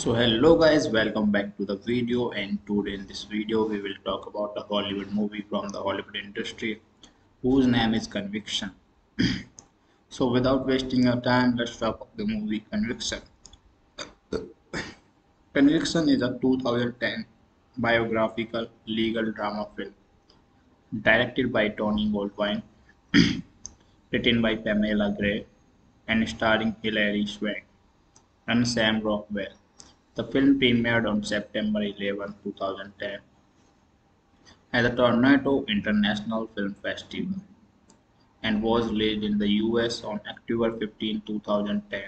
So hello guys, welcome back to the video and today in this video we will talk about a Hollywood movie from the Hollywood industry whose name is Conviction. so without wasting your time, let's talk about the movie Conviction. Conviction is a 2010 biographical legal drama film directed by Tony Goldwyn, written by Pamela Gray and starring Hilary Swank and Sam Rockwell. The film premiered on September 11, 2010 at the Toronto International Film Festival and was released in the US on October 15, 2010.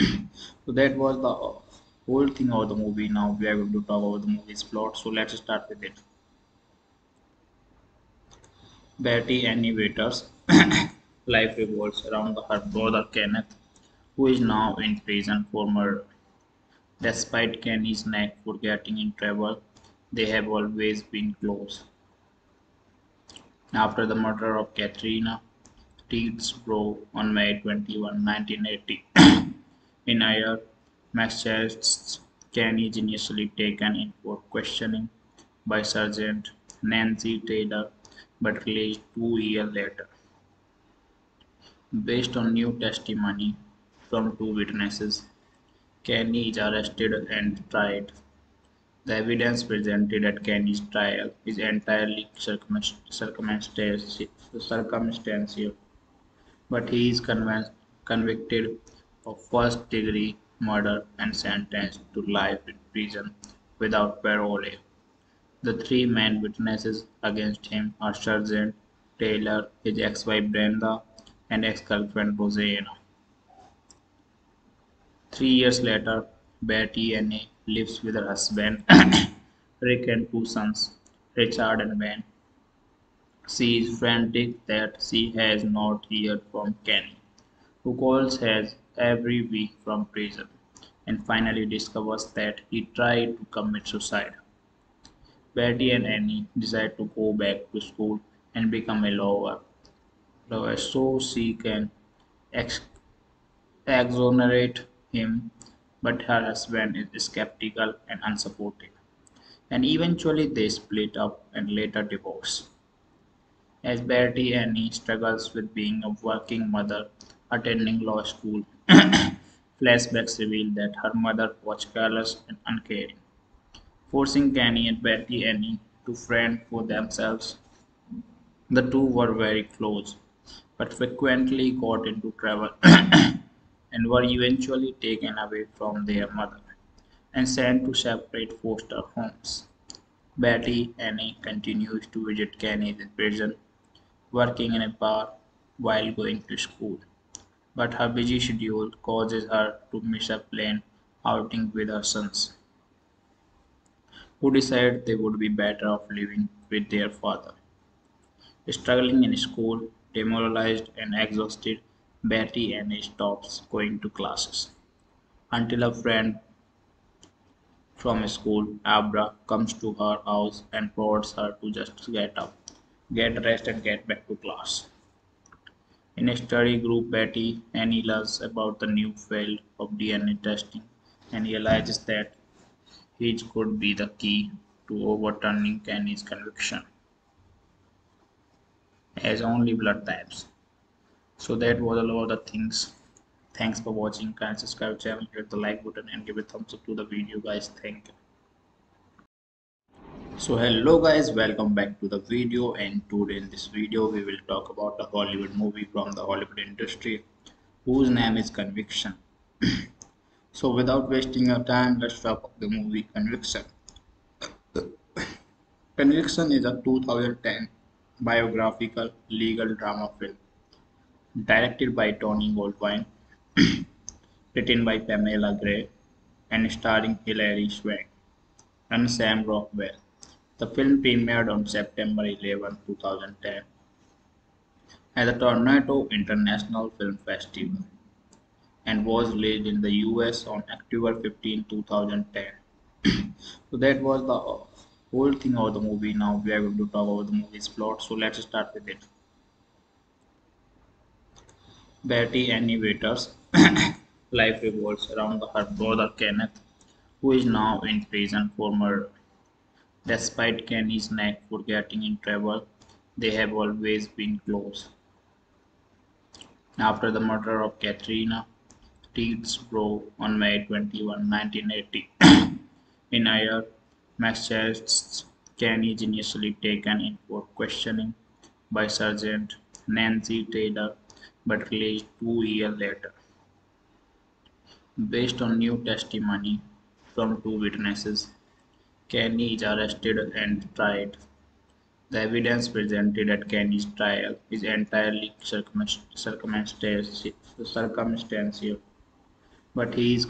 so that was the whole thing of the movie. Now we are going to talk about the movie's plot. So let's start with it. Betty Annie Waters' life revolves around her brother Kenneth, who is now in prison for murder. Despite Kenny's knack for getting in trouble, they have always been close. After the murder of Katrina Teedsbro on May 21, 1980, in Ayer, Massachusetts, Kenny is initially taken in for questioning by Sergeant Nancy Taylor but released two years later. Based on new testimony from two witnesses, Kenny is arrested and tried. The evidence presented at Kenny's trial is entirely circumstantial, but he is convicted of first degree murder and sentenced to life in prison without parole. The three main witnesses against him are Sergeant Taylor, his ex-wife Brenda, and ex-girlfriend Rosanna. Three years later, Betty Annie lives with her husband Rick and two sons, Richard and Ben. She is frantic that she has not heard from Kenny, who calls her every week from prison, and finally discovers that he tried to commit suicide. Betty and Annie decide to go back to school and become a lawyer, lawyer so she can ex- exonerate him, but her husband is skeptical and unsupportive, and eventually they split up and later divorce. As Betty Annie struggles with being a working mother attending law school, flashbacks reveal that her mother was careless and uncaring, forcing Kenny and Betty Annie to fend for themselves. The two were very close, but frequently got into trouble and were eventually taken away from their mother and sent to separate foster homes. Betty Annie continues to visit Kenny in prison, working in a bar while going to school, but her busy schedule causes her to miss a planned outing with her sons, who decide they would be better off living with their father. Struggling in school, demoralized and exhausted, Betty and Annie stops going to classes until a friend from school, Abra, comes to her house and prods her to just get up, get dressed, and get back to class. In a study group, Betty Annie learns about the new field of DNA testing and realizes that his could be the key to overturning Kenny's conviction as only blood types. So that was all of the things. Thanks for watching. Kindly subscribe channel, hit the like button and give a thumbs up to the video guys. Thank you. So hello guys, welcome back to the video and today in this video we will talk about a Hollywood movie from the Hollywood industry whose name is Conviction. so without wasting your time, let's talk about the movie Conviction. Conviction is a 2010 biographical legal drama film directed by Tony Goldwyn, written by Pamela Gray and starring Hilary Swank and Sam Rockwell. The film premiered on September 11, 2010 at the Toronto International Film Festival and was released in the US on October 15, 2010. so that was the whole thing of the movie. Now we are going to talk about the movie's plot. So let's start with it. Betty Annie Waters' life revolves around her brother Kenneth, who is now in prison for murder. Despite Kenny's knack for getting in trouble, they have always been close. After the murder of Katrina Teedsbro on May 21, 1980, in Ayer, Massachusetts, Kenny is initially taken in for questioning by Sergeant Nancy Taylor but released two years later. Based on new testimony from two witnesses, Kenny is arrested and tried. The evidence presented at Kenny's trial is entirely circumstantial, but he is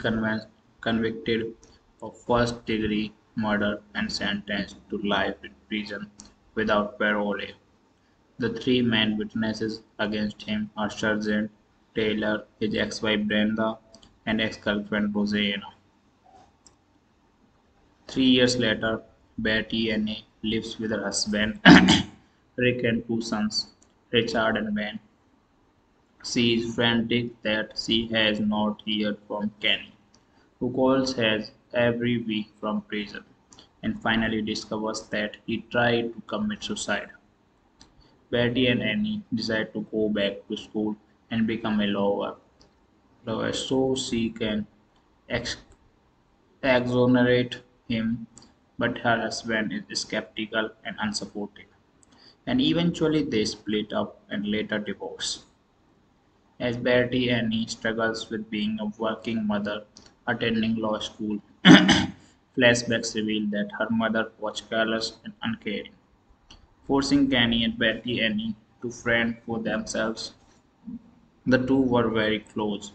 convicted of first degree murder and sentenced to life in prison without parole. The three main witnesses against him are Sergeant Taylor, his ex-wife Brenda, and ex-girlfriend Rosanna. Three years later, Betty Anne lives with her husband Rick and two sons, Richard and Ben. She is frantic that she has not heard from Kenny, who calls her every week from prison, and finally discovers that he tried to commit suicide. Betty and Annie decide to go back to school and become a lawyer, lawyer so she can ex- exonerate him, but her husband is skeptical and unsupportive, and eventually they split up and later divorce. As Betty Annie struggles with being a working mother attending law school, flashbacks reveal that her mother was careless and uncaring, forcing Kenny and Betty Annie to fend for themselves. The two were very close,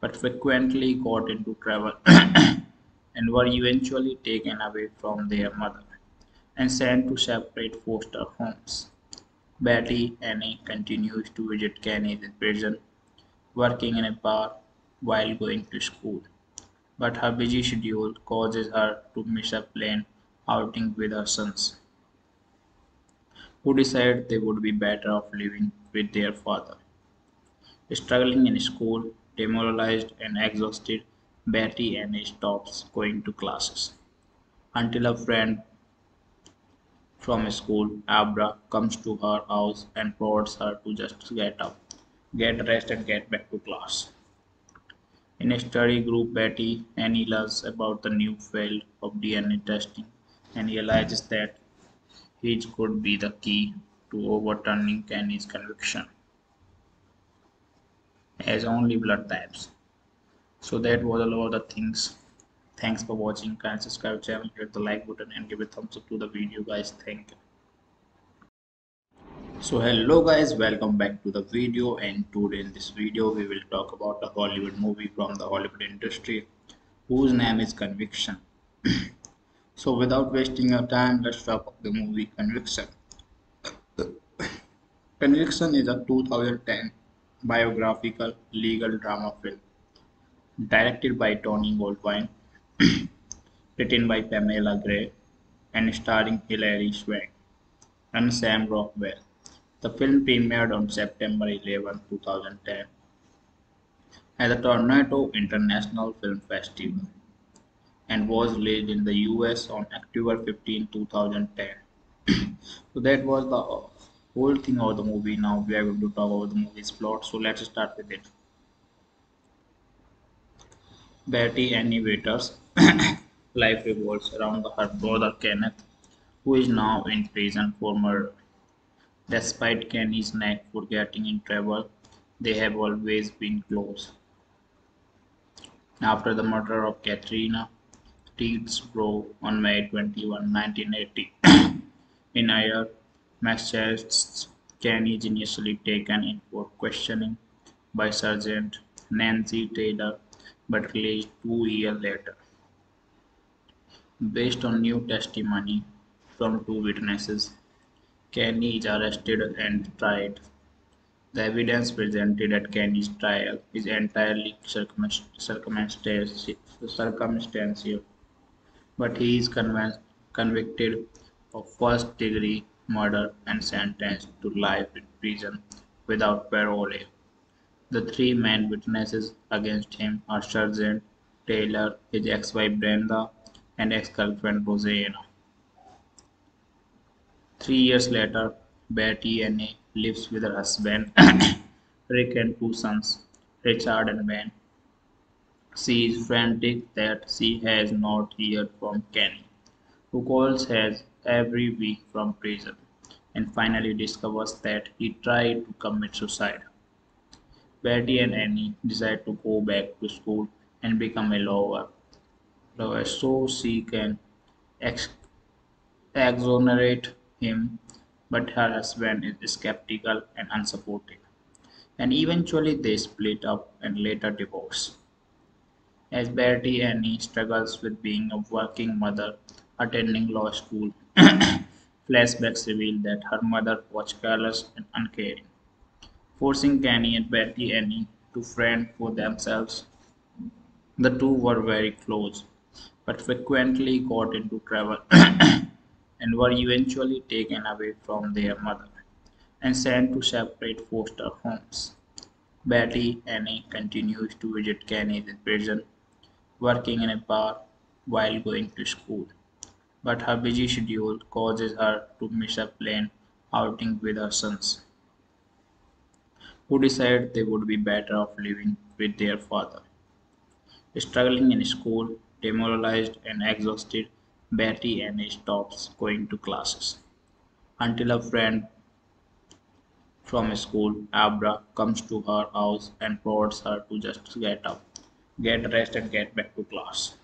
but frequently got into trouble and were eventually taken away from their mother and sent to separate foster homes. Betty Annie continues to visit Kenny in prison, working in a bar while going to school, but her busy schedule causes her to miss a planned outing with her sons, who decide they would be better off living with their father. Struggling in school, demoralized and exhausted, Betty Annie stops going to classes until a friend from school, Abra, comes to her house and prods her to just get up, get dressed, and get back to class. In a study group, Betty Annie learns about the new field of DNA testing and realizes that his could be the key to overturning Kenny's conviction as only blood types. So that was all of the things. Thanks for watching. Can subscribe channel, hit the like button and give a thumbs up to the video guys. Thank you. So hello guys, welcome back to the video and today in this video we will talk about a Hollywood movie from the Hollywood industry whose name is Conviction. so without wasting your time, let's talk about the movie Conviction. Conviction is a 2010 biographical legal drama film directed by Tony Goldwyn, written by Pamela Gray, and starring Hilary Swank and Sam Rockwell. The film premiered on September 11, 2010 at the Toronto International Film Festival and was released in the US on October 15, 2010. so that was the whole thing of the movie. Now we are going to talk about the movie's plot. So let's start with it. Betty Annie Waters' life revolves around her brother Kenneth, who is now in prison for murder. Despite Kenny's knack for getting in trouble, they have always been close. After the murder of Katrina Teedsbro on May 21, 1980, in Ayer, Massachusetts, Kenny is initially taken in for questioning by Sergeant Nancy Taylor but released two years later. Based on new testimony from two witnesses, Kenny is arrested and tried. The evidence presented at Kenny's trial is entirely circumstantial, but he is convicted of first degree murder and sentenced to life in prison without parole. The three main witnesses against him are Sergeant Taylor, his ex-wife Brenda, and ex-girlfriend Rosanna. Three years later, Betty Anne lives with her husband Rick and two sons, Richard and Ben. She is frantic that she has not heard from Kenny, who calls her every week from prison, and finally discovers that he tried to commit suicide. Betty and Annie decide to go back to school and become a lawyer, lawyer so she can ex- exonerate him, but her husband is skeptical and unsupportive, and eventually they split up and later divorce. As Betty Annie struggles with being a working mother attending law school, flashbacks reveal that her mother was careless and uncaring, forcing Kenny and Betty Annie to fend for themselves. The two were very close, but frequently got into trouble and were eventually taken away from their mother and sent to separate foster homes. Betty Annie continues to visit Kenny in prison, working in a bar while going to school, but her busy schedule causes her to miss a planned outing with her sons, who decide they would be better off living with their father. Struggling in school, demoralized and exhausted, Betty Annie stops going to classes until a friend from school, Abra, comes to her house and prods her to just get up, get rest and get back to class.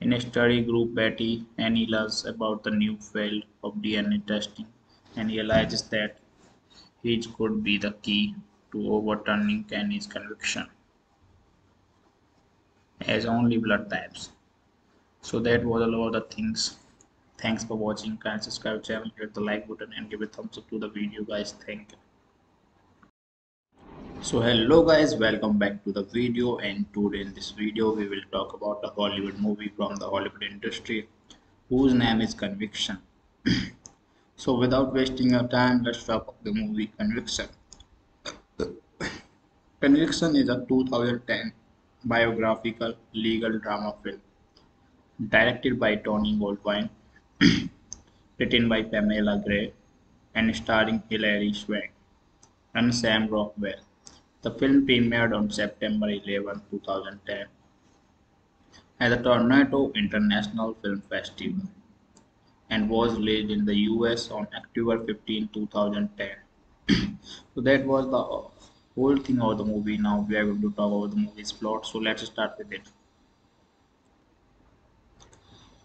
In a study group, Betty Annie learns about the new field of DNA testing and realizes that his could be the key to overturning Kenny's conviction as only blood types. So that was all of the things. Thanks for watching. Kindly subscribe channel, hit the like button and give a thumbs up to the video guys. Thank you. So hello guys, welcome back to the video and today in this video we will talk about a Hollywood movie from the Hollywood industry whose name is Conviction. so without wasting your time, let's talk about the movie Conviction. Conviction is a 2010 biographical legal drama film directed by Tony Goldwyn, written by Pamela Gray, and starring Hilary Swank and Sam Rockwell. The film premiered on September 11, 2010 at the Toronto International Film Festival and was released in the US on October 15, 2010. so that was the whole thing of the movie. Now we are going to talk about the movie's plot. So let's start with it.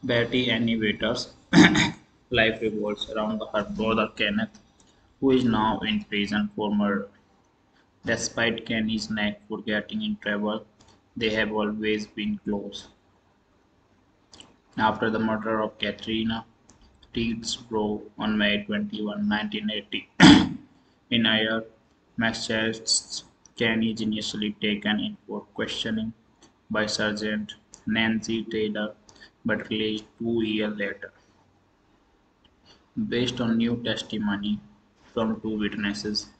Betty Annie Waters' life revolves around her brother Kenneth, who is now in prison for murder. Despite Kenny's knack for getting in trouble, they have always been close. After the murder of Katrina Teedsbro on May 21, 1980, in Ayer, Massachusetts, Kenny is initially taken in for questioning by Sergeant Nancy Taylor but released two years later. Based on new testimony from two witnesses,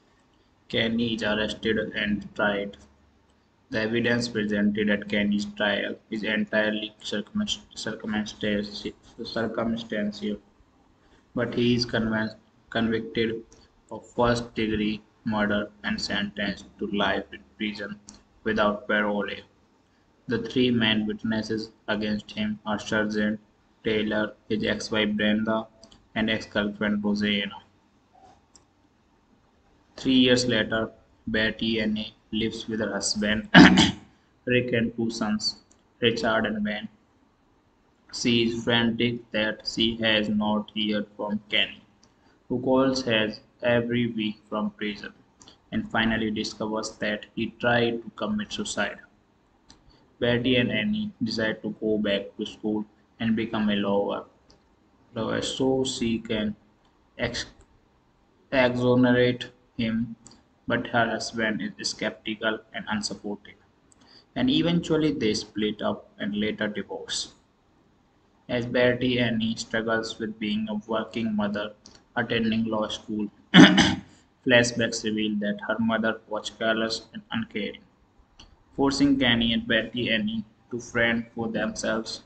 Kenny is arrested and tried. The evidence presented at Kenny's trial is entirely circumstantial, but he is convicted of first degree murder and sentenced to life in prison without parole. The three main witnesses against him are Sergeant Taylor, his ex-wife Brenda, and ex-girlfriend Rosanna. Three years later, Betty Anne lives with her husband Rick and two sons, Richard and Ben. She is frantic that she has not heard from Kenny, who calls her every week from prison, and finally discovers that he tried to commit suicide. Betty and Annie decide to go back to school and become a lawyer, lawyer so she can ex- exonerate him, but her husband is skeptical and unsupportive, and eventually they split up and later divorce. As Betty Annie struggles with being a working mother attending law school, flashbacks reveal that her mother was careless and uncaring, forcing Kenny and Betty Annie to fend for themselves.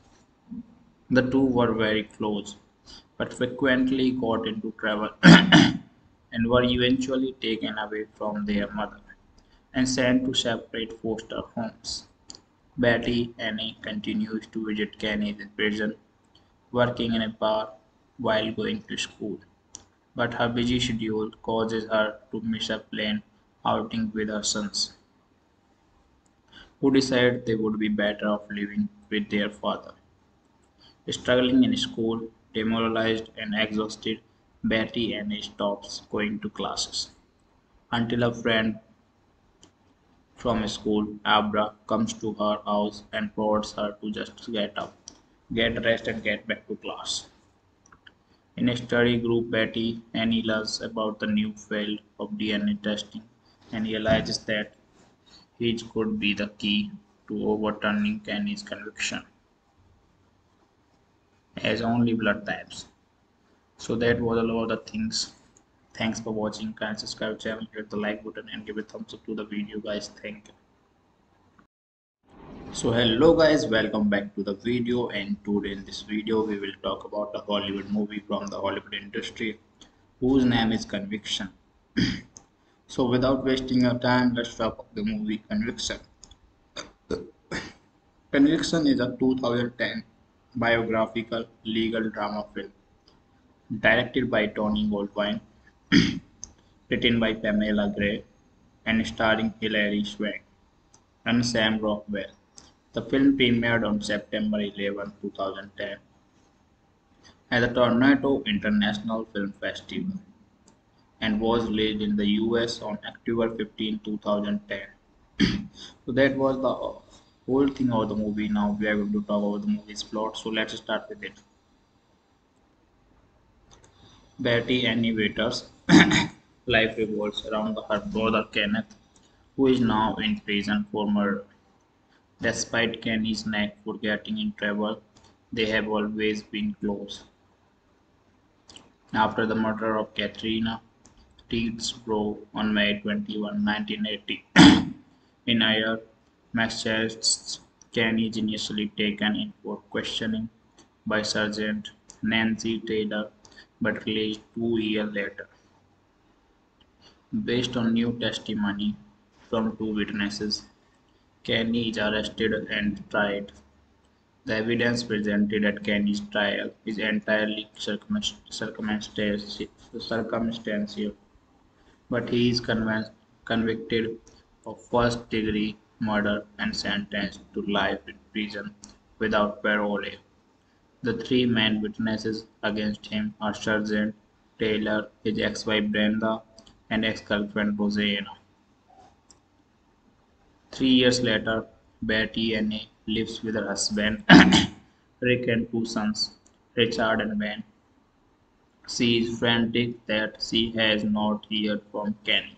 The two were very close, but frequently got into trouble and were eventually taken away from their mother and sent to separate foster homes. Betty Annie continues to visit Kenny in prison, working in a bar while going to school. But her busy schedule causes her to miss a planned outing with her sons, who decide they would be better off living with their father. Struggling in school, demoralized and exhausted, Betty Annie stops going to classes until a friend from school, Abra, comes to her house and prods her to just get up, get dressed, and get back to class. In a study group, Betty Annie learns about the new field of DNA testing and realizes that his could be the key to overturning Kenny's conviction as only blood types. So that was all of the things. Thanks for watching. Can subscribe channel, hit the like button and give a thumbs up to the video guys. Thank you. So hello guys, welcome back to the video and today in this video we will talk about a Hollywood movie from the Hollywood industry whose name is Conviction. so without wasting your time, let's talk about the movie Conviction. Conviction is a 2010 biographical legal drama film directed by Tony Goldwyn, written by Pamela Gray, and starring Hilary Swank and Sam Rockwell. The film premiered on September 11, 2010 at the Toronto International Film Festival and was released in the US on October 15, 2010. so that was the whole thing of the movie. Now we are going to talk about the movie's plot. So let's start with it. Betty Annie Waters' life revolves around her brother Kenneth, who is now in prison for murder. Despite Kenny's knack for getting in trouble, they have always been close. After the murder of Katrina Teedsbro on May 21, 1980, in Ayer, Massachusetts, Kenny is initially taken in for questioning by Sergeant Nancy Taylor but released two years later. Based on new testimony from two witnesses, Kenny is arrested and tried. The evidence presented at Kenny's trial is entirely circumstantial, but he is convicted of first degree murder and sentenced to life in prison without parole. The three main witnesses against him are Sergeant Taylor, his ex-wife Brenda, and ex-girlfriend Rosanna. Three years later, Betty Annie lives with her husband Rick and two sons, Richard and Ben. She is frantic that she has not heard from Kenny,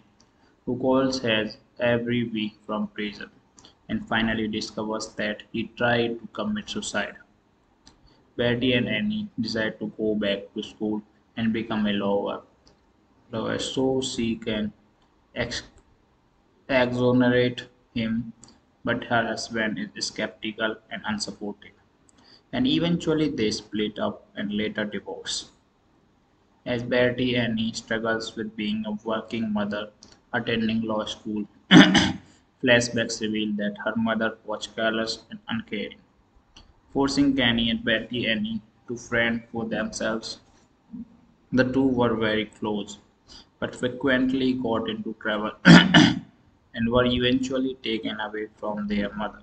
who calls her every week from prison, and finally discovers that he tried to commit suicide. Betty and Annie decide to go back to school and become a lawyer, lawyer so she can ex- exonerate him, but her husband is skeptical and unsupportive, and eventually they split up and later divorce. As Betty Annie struggles with being a working mother attending law school, flashbacks reveal that her mother was careless and uncaring forcing Kenny and Betty Annie to fend for themselves. The two were very close, but frequently got into trouble and were eventually taken away from their mother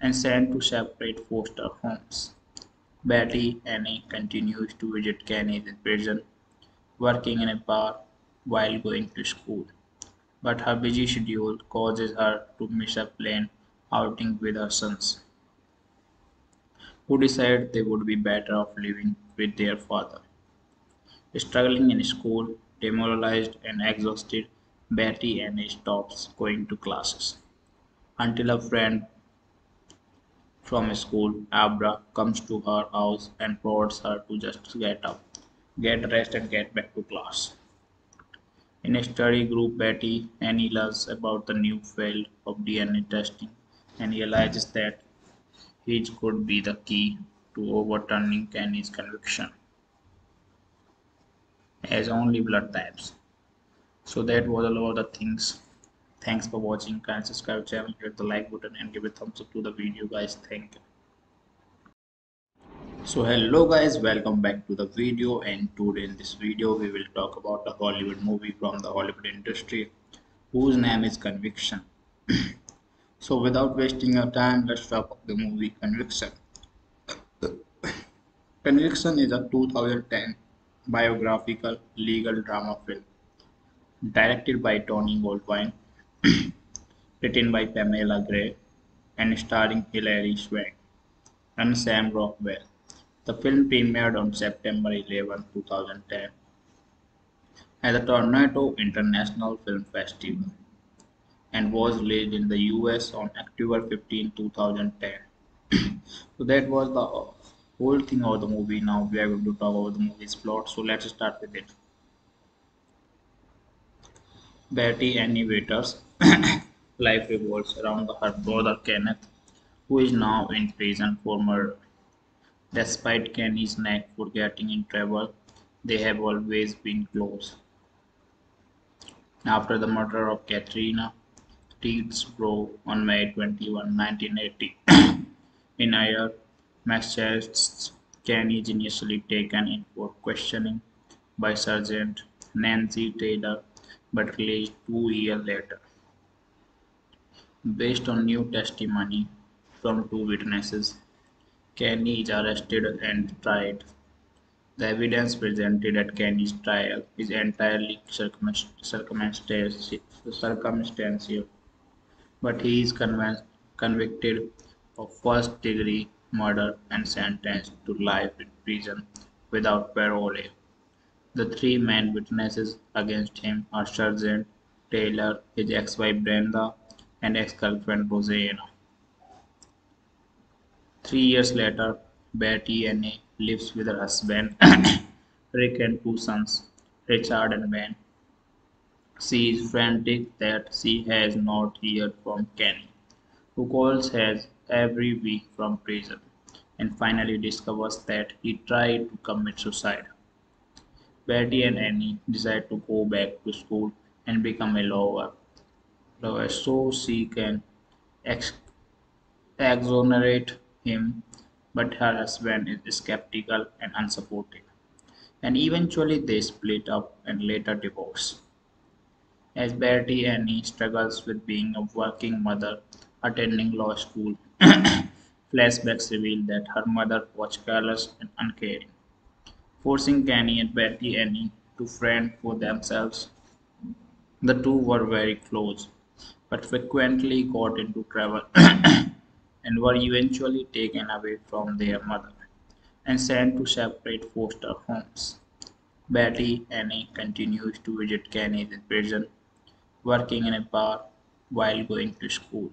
and sent to separate foster homes. Betty Annie continues to visit Kenny in prison, working in a bar while going to school, but her busy schedule causes her to miss a planned outing with her sons who decide they would be better off living with their father. Struggling in school, demoralized and exhausted, Betty Annie stops going to classes until a friend from school, Abra, comes to her house and prods her to just get up, get dressed, and get back to class. In a study group, Betty Annie learns about the new field of DNA testing and realizes that Each could be the key to overturning Kenny's conviction, as only blood types. So that was all of the things. Thanks for watching. Can subscribe channel, hit the like button and give a thumbs up to the video guys. Thank you. So hello guys, welcome back to the video and today in this video we will talk about a Hollywood movie from the Hollywood industry whose name is Conviction. so without wasting your time, let's talk about the movie Conviction. Conviction is a 2010 biographical legal drama film directed by Tony Goldwyn, written by Pamela Gray, and starring Hilary Swank and Sam Rockwell. The film premiered on September 11, 2010 at the Toronto International Film Festival and was released in the US on October 15, 2010. so that was the whole thing of the movie. Now we are going to talk about the movie's plot. So let's start with it. Betty Annie Waters' life revolves around her brother Kenneth, who is now in prison for murder. Despite Kenny's knack for getting in trouble, they have always been close. After the murder of Katrina Teedsbro on May 21, 1980, in Ayer, Massachusetts, Kenny is initially taken in for questioning by Sergeant Nancy Taylor but released two years later. Based on new testimony from two witnesses, Kenny is arrested and tried. The evidence presented at Kenny's trial is entirely circumstantial, but he is convicted of first degree murder and sentenced to life in prison without parole. The three main witnesses against him are Sergeant Taylor, his ex-wife Brenda, and ex-girlfriend Rosanna. Three years later, Betty Anne lives with her husband Rick and two sons, Richard and Ben. She is frantic that she has not heard from Kenny, who calls her every week from prison and finally discovers that he tried to commit suicide. Betty and Annie decide to go back to school and become a lawyer, lawyer so she can ex- exonerate him, but her husband is skeptical and unsupportive. And eventually they split up and later divorce. As Betty Annie struggles with being a working mother attending law school, flashbacks reveal that her mother was careless and uncaring, forcing Kenny and Betty Annie to fend for themselves. The two were very close, but frequently got into trouble and were eventually taken away from their mother and sent to separate foster homes. Betty Annie continues to visit Kenny in prison, working in a bar while going to school,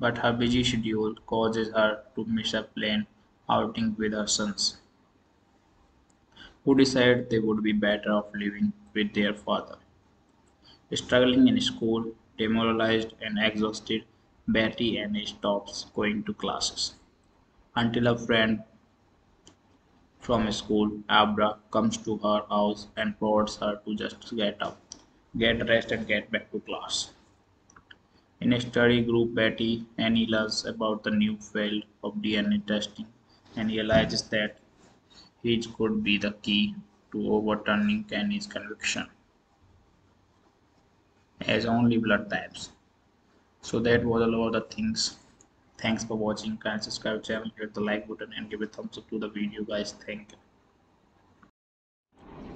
but her busy schedule causes her to miss a planned outing with her sons, who decide they would be better off living with their father. Struggling in school, demoralized and exhausted, Betty Annie stops going to classes until a friend from school, Abra, comes to her house and prods her to just get up, get rest and get back to class. In a study group, Betty Annie learns about the new field of DNA testing and realizes that it could be the key to overturning Kenny's conviction, as only blood types. So that was all of the things. Thanks for watching. Can subscribe channel hit the like button and give a thumbs up to the video guys. Thank you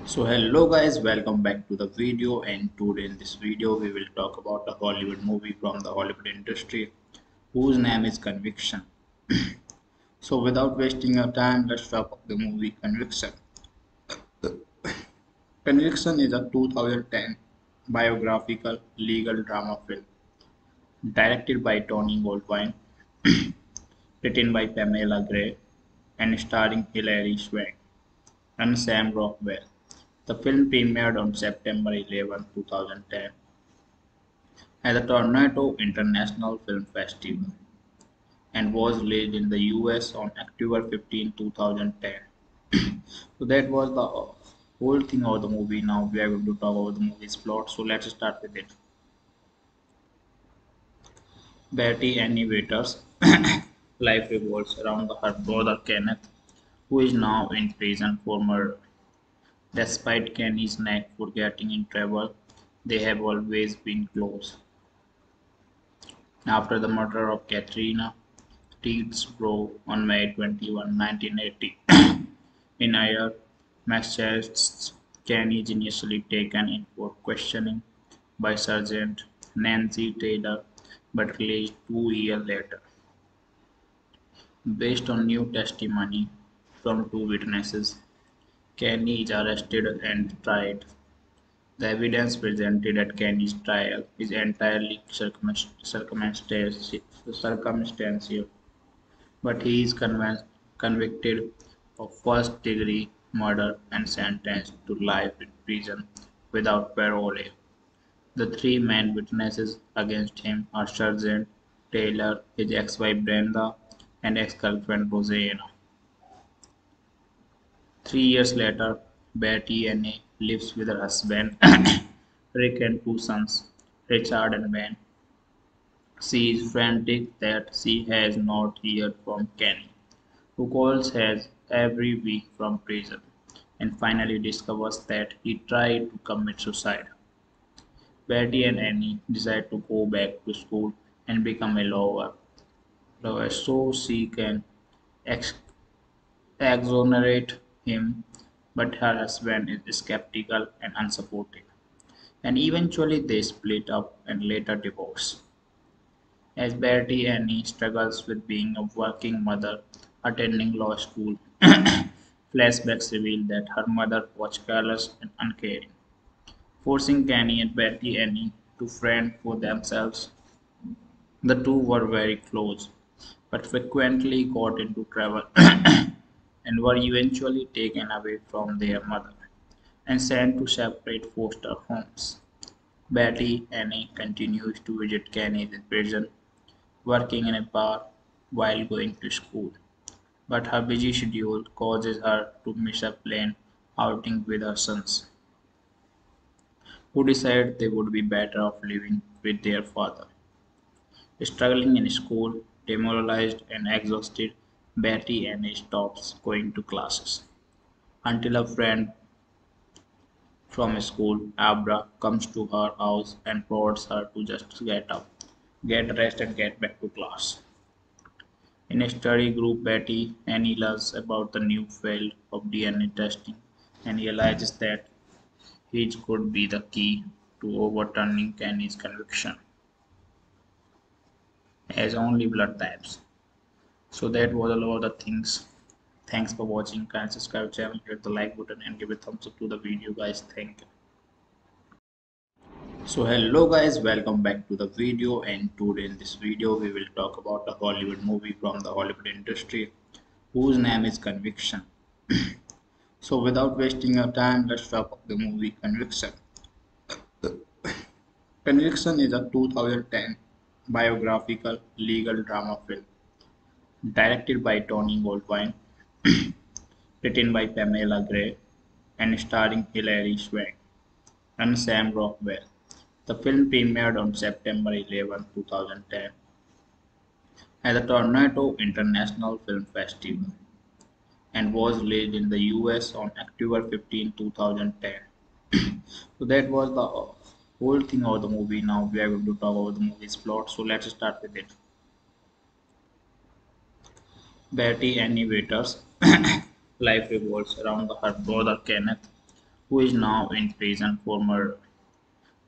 so hello guys welcome back to the video. And today in this video we will talk about a hollywood movie from the hollywood industry whose name is conviction. So without wasting your time let's talk about the movie conviction. Conviction is a 2010 biographical legal drama film directed by Tony Goldwyn, written by Pamela Gray, and starring Hilary Swank and Sam Rockwell. The film premiered on September 11, 2010 at the Toronto International Film Festival and was released in the US on October 15, 2010. so that was the whole thing of the movie. Now we are going to talk about the movie's plot. So let's start with it. Betty Annie Waters' life revolves around her brother Kenneth, who is now in prison for murder. Despite Kenny's knack for getting in trouble, they have always been close. After the murder of Katrina Teedsbro on May 21, 1980, in Ayer, Massachusetts, Kenny is initially taken in for questioning by Sergeant Nancy Taylor but released two years later. Based on new testimony from two witnesses, Kenny is arrested and tried. The evidence presented at Kenny's trial is entirely circumstantial, but he is convicted of first degree murder and sentenced to life in prison without parole. The three main witnesses against him are Sergeant Taylor, his ex-wife Brenda, and ex-girlfriend Rosanna. Three years later, Betty Anne lives with her husband Rick and two sons, Richard and Ben. She is frantic that she has not heard from Kenny, who calls her every week from prison, and finally discovers that he tried to commit suicide. Betty and Annie decide to go back to school and become a lawyer, lawyer so she can ex- exonerate him, but her husband is skeptical and unsupportive, and eventually they split up and later divorce. As Betty Annie struggles with being a working mother attending law school, flashbacks reveal that her mother was careless and uncaring, forcing Kenny and Betty Annie to fend for themselves. The two were very close, but frequently got into trouble and were eventually taken away from their mother and sent to separate foster homes. Betty Annie continues to visit Kenny in prison, working in a bar while going to school, but her busy schedule causes her to miss a planned outing with her sons, who decide they would be better off living with their father. Struggling in school, demoralized and exhausted, Betty Annie stops going to classes until a friend from school, Abra, comes to her house and prods her to just get up, get dressed, and get back to class. In a study group, Betty Annie learns about the new field of DNA testing and realizes that his could be the key to overturning Kenny's conviction as only blood types. So that was all of the things. Thanks for watching. Can subscribe channel, hit the like button and give a thumbs up to the video guys. Thank you. So hello guys, welcome back to the video and today in this video we will talk about a Hollywood movie from the Hollywood industry whose name is Conviction. so without wasting your time, let's talk about the movie Conviction. Conviction is a 2010 biographical legal drama film directed by Tony Goldwyn, written by Pamela Gray, and starring Hilary Swank and Sam Rockwell. The film premiered on September 11, 2010 at the Toronto International Film Festival and was released in the US on October 15, 2010. so that was the whole thing of the movie. Now we are going to talk about the movie's plot. So let's start with it. Betty Annie Waters' life revolves around her brother Kenneth, who is now in prison for murder.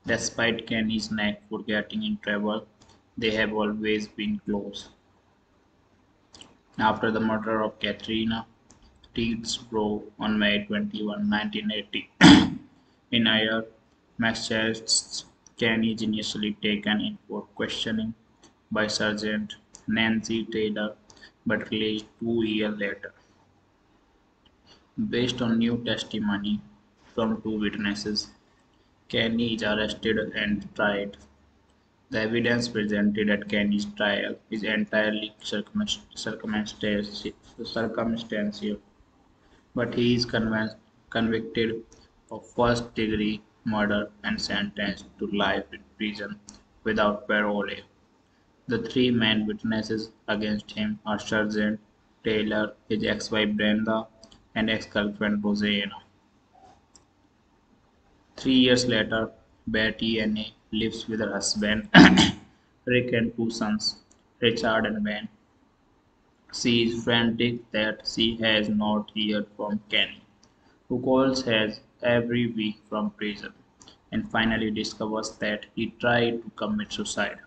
Despite Kenny's knack for getting in trouble, they have always been close. After the murder of Katrina Teedsbro on May 21, 1980, in Ayer, Massachusetts, Kenny is initially taken in for questioning by Sergeant Nancy Taylor but released two years later. Based on new testimony from two witnesses, Kenny is arrested and tried. The evidence presented at Kenny's trial is entirely circumstantial, but he is convicted of first-degree murder and sentenced to life in prison without parole. The three main witnesses against him are Sergeant Taylor, his ex-wife Brenda, and ex-girlfriend Rosanna. Three years later, Betty Anne lives with her husband Rick and two sons, Richard and Ben. She is frantic that she has not heard from Kenny, who calls her every week from prison, and finally discovers that he tried to commit suicide.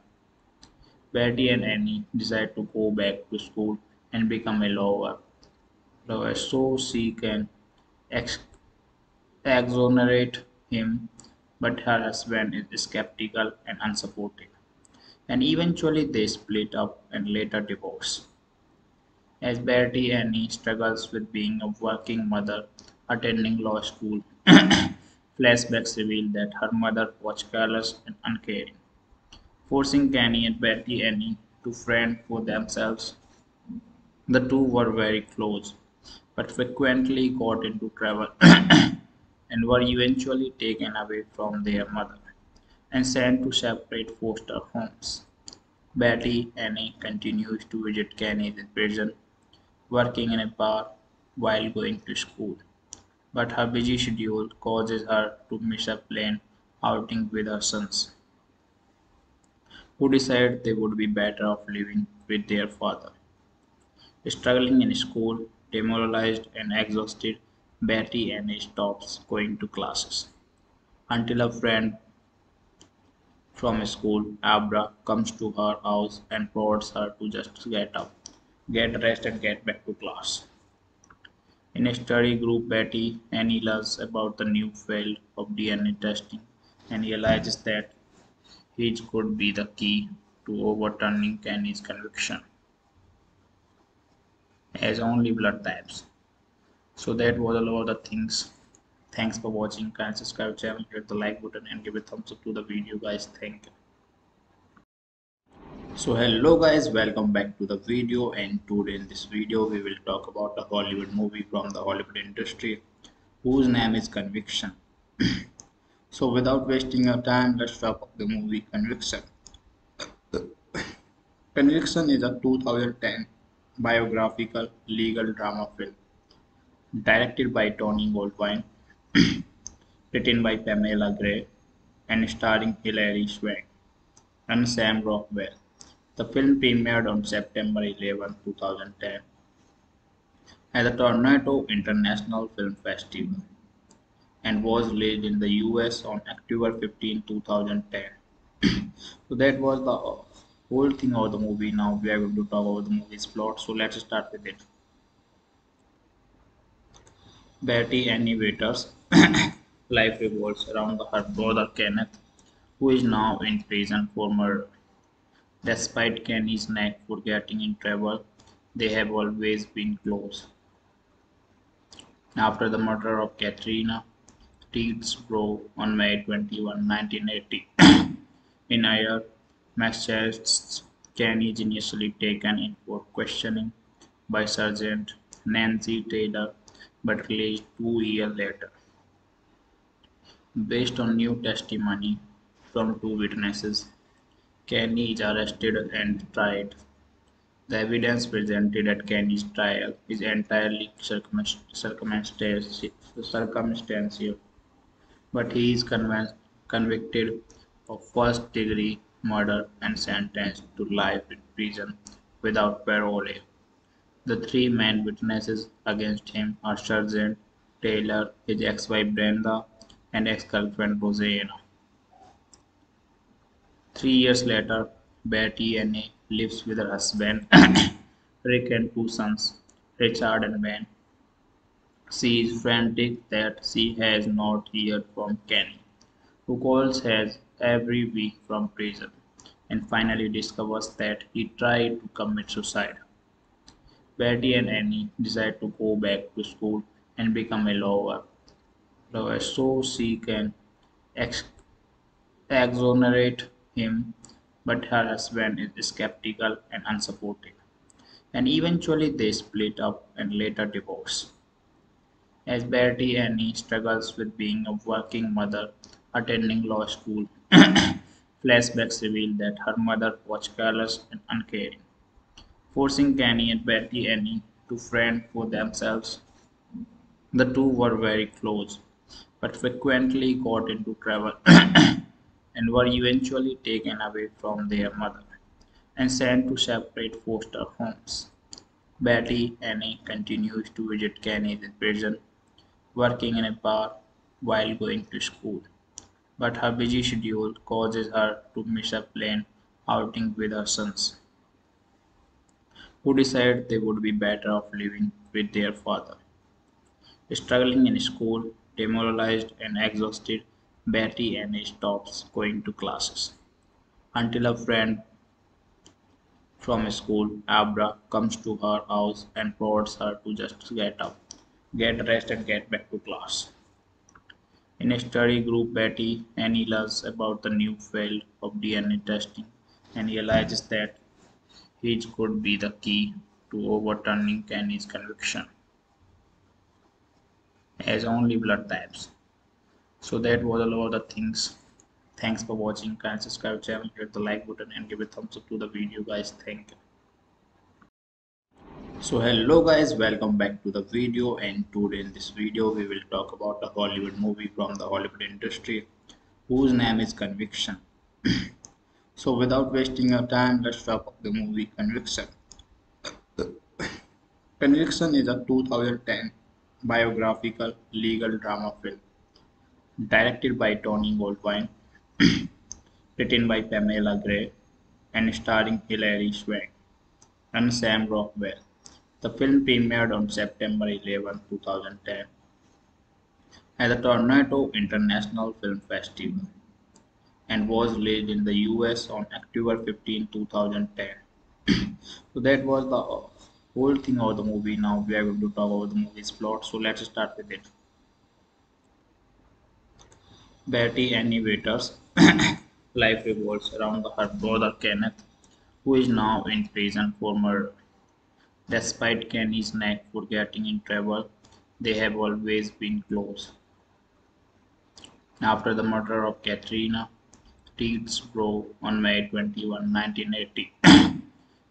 Betty and Annie decide to go back to school and become a lawyer, lawyer so she can ex- exonerate him, but her husband is skeptical and unsupportive, and eventually they split up and later divorce. As Betty and Annie struggles with being a working mother attending law school, flashbacks reveal that her mother was careless and uncaring, forcing Kenny and Betty Annie to fend for themselves. The two were very close, but frequently got into trouble and were eventually taken away from their mother and sent to separate foster homes. Betty Annie continues to visit Kenny in prison, working in a bar while going to school, but her busy schedule causes her to miss a planned outing with her sons, who decide they would be better off living with their father. Struggling in school, demoralized and exhausted, Betty Annie stops going to classes until a friend from school, Abra, comes to her house and prods her to just get up, get dressed, and get back to class. In a study group, Betty Annie learns about the new field of DNA testing and realizes that his could be the key to overturning Kenny's conviction as only blood types. So that was all of the things. Thanks for watching. Can subscribe channel, hit the like button and give a thumbs up to the video guys. Thank you. So hello guys, welcome back to the video and today in this video we will talk about a Hollywood movie from the Hollywood industry whose name is Conviction. so without wasting your time, let's talk about the movie Conviction. Conviction is a 2010 biographical legal drama film directed by Tony Goldwyn, written by Pamela Gray, and starring Hilary Swank and Sam Rockwell. The film premiered on September 11, 2010 at the Toronto International Film Festival and was released in the US on October 15, 2010. so that was the whole thing of the movie. Now we are going to talk about the movie's plot. So let's start with it. Betty Annie Waters' life revolves around her brother Kenneth, who is now in prison for murder. Despite Kenny's knack for getting in trouble, they have always been close. After the murder of Katrina Teedsbro on May 21, 1980, in Ayer, Massachusetts, Kenny is initially taken in for questioning by Sergeant Nancy Taylor but released two years later. Based on new testimony from two witnesses, Kenny is arrested and tried. The evidence presented at Kenny's trial is entirely circumstantial, but he is convicted of first degree murder and sentenced to life in prison without parole. The three main witnesses against him are Sergeant Taylor, his ex-wife Brenda, and ex-girlfriend Rosanna. Three years later, Betty Anne lives with her husband Rick and two sons, Richard and Ben. She is frantic that she has not heard from Kenny, who calls her every week from prison, and finally discovers that he tried to commit suicide. Betty and Annie decide to go back to school and become a lawyer, lawyer so she can ex- exonerate him, but her husband is skeptical and unsupportive, and eventually they split up and later divorce. As Betty Annie struggles with being a working mother attending law school, flashbacks reveal that her mother was careless and uncaring, forcing Kenny and Betty Annie to fend for themselves. The two were very close, but frequently got into trouble and were eventually taken away from their mother and sent to separate foster homes. Betty Annie continues to visit Kenny in prison, working in a bar while going to school, but her busy schedule causes her to miss a planned outing with her sons, who decide they would be better off living with their father. Struggling in school, demoralized and exhausted, Betty Annie stops going to classes until a friend from school, Abra, comes to her house and prods her to just get up, get rest and get back to class. In a study group, Betty Annie learns about the new field of DNA testing and realizes that his could be the key to overturning Kenny's conviction as only blood types. So that was all of the things. Thanks for watching. Kindly subscribe channel, hit the like button and give a thumbs up to the video guys. Thank you. So hello guys, welcome back to the video and today in this video we will talk about a Hollywood movie from the Hollywood industry whose name is Conviction. so without wasting your time, let's talk about the movie Conviction. Conviction is a 2010 biographical legal drama film directed by Tony Goldwyn, written by Pamela Gray, and starring Hilary Swank and Sam Rockwell. The film premiered on September 11, 2010 at the Toronto International Film Festival and was released in the US on October 15, 2010. so that was the whole thing of the movie. Now we are going to talk about the movie's plot. So let's start with it. Betty Annie Waters' life revolves around her brother Kenneth, who is now in prison for murder. Despite Kenny's knack for getting in trouble, they have always been close. After the murder of Katrina Teedsbro on May 21, 1980,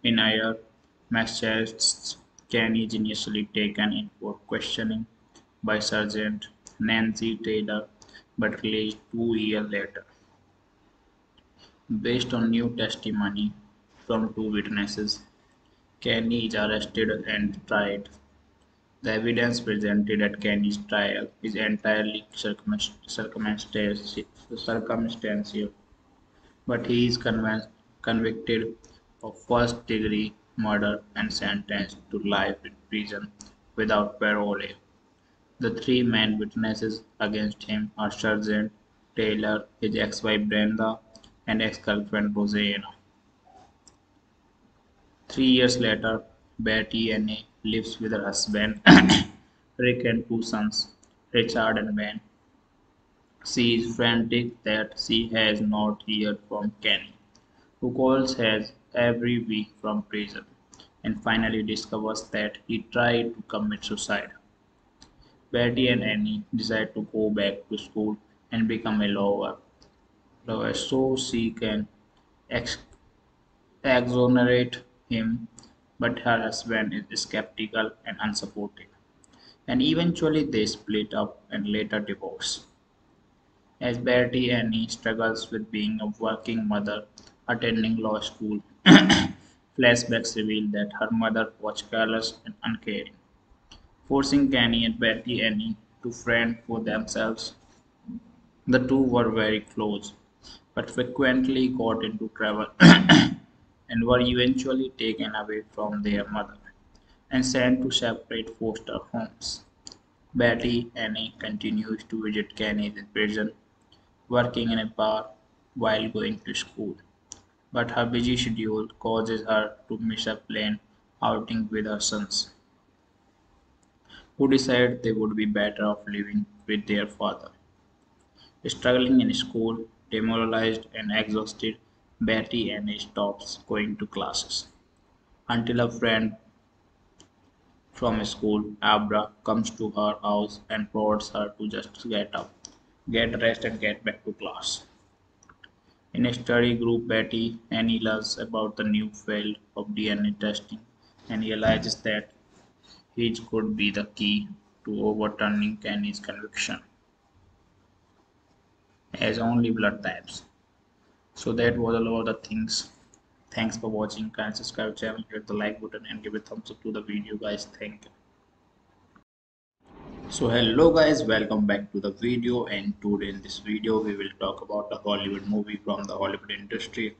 in Ayer, Massachusetts, Kenny is initially taken in for questioning by Sergeant Nancy Taylor but released two years later. Based on new testimony from two witnesses, Kenny is arrested and tried. The evidence presented at Kenny's trial is entirely circumstantial, but he is convicted of first degree murder and sentenced to life in prison without parole. The three main witnesses against him are Sergeant Taylor, his ex-wife Brenda, and ex-girlfriend Rosanna. Three years later, Betty Annie lives with her husband Rick and two sons, Richard and Ben. She is frantic that she has not heard from Kenny, who calls her every week from prison, and finally discovers that he tried to commit suicide. Betty and Annie decide to go back to school and become a lawyer, lawyer so she can ex- exonerate him, but her husband is skeptical and unsupportive, and eventually they split up and later divorce. As Betty Annie struggles with being a working mother attending law school, flashbacks reveal that her mother was careless and uncaring, forcing Kenny and Betty Annie to fend for themselves. The two were very close, but frequently got into trouble and were eventually taken away from their mother and sent to separate foster homes. Betty Annie continues to visit Kenny in prison, working in a bar while going to school, but her busy schedule causes her to miss a planned outing with her sons, who decide they would be better off living with their father. Struggling in school, demoralized and exhausted, Betty Annie stops going to classes until a friend from school, Abra, comes to her house and prods her to just get up, get dressed, and get back to class. In a study group, Betty Annie learns about the new field of DNA testing and realizes that his could be the key to overturning Kenny's conviction as only blood types. So that was all of the things. Thanks for watching. Can subscribe channel, hit the like button and give a thumbs up to the video guys. Thank you. So hello guys, welcome back to the video and today in this video we will talk about a Hollywood movie from the Hollywood industry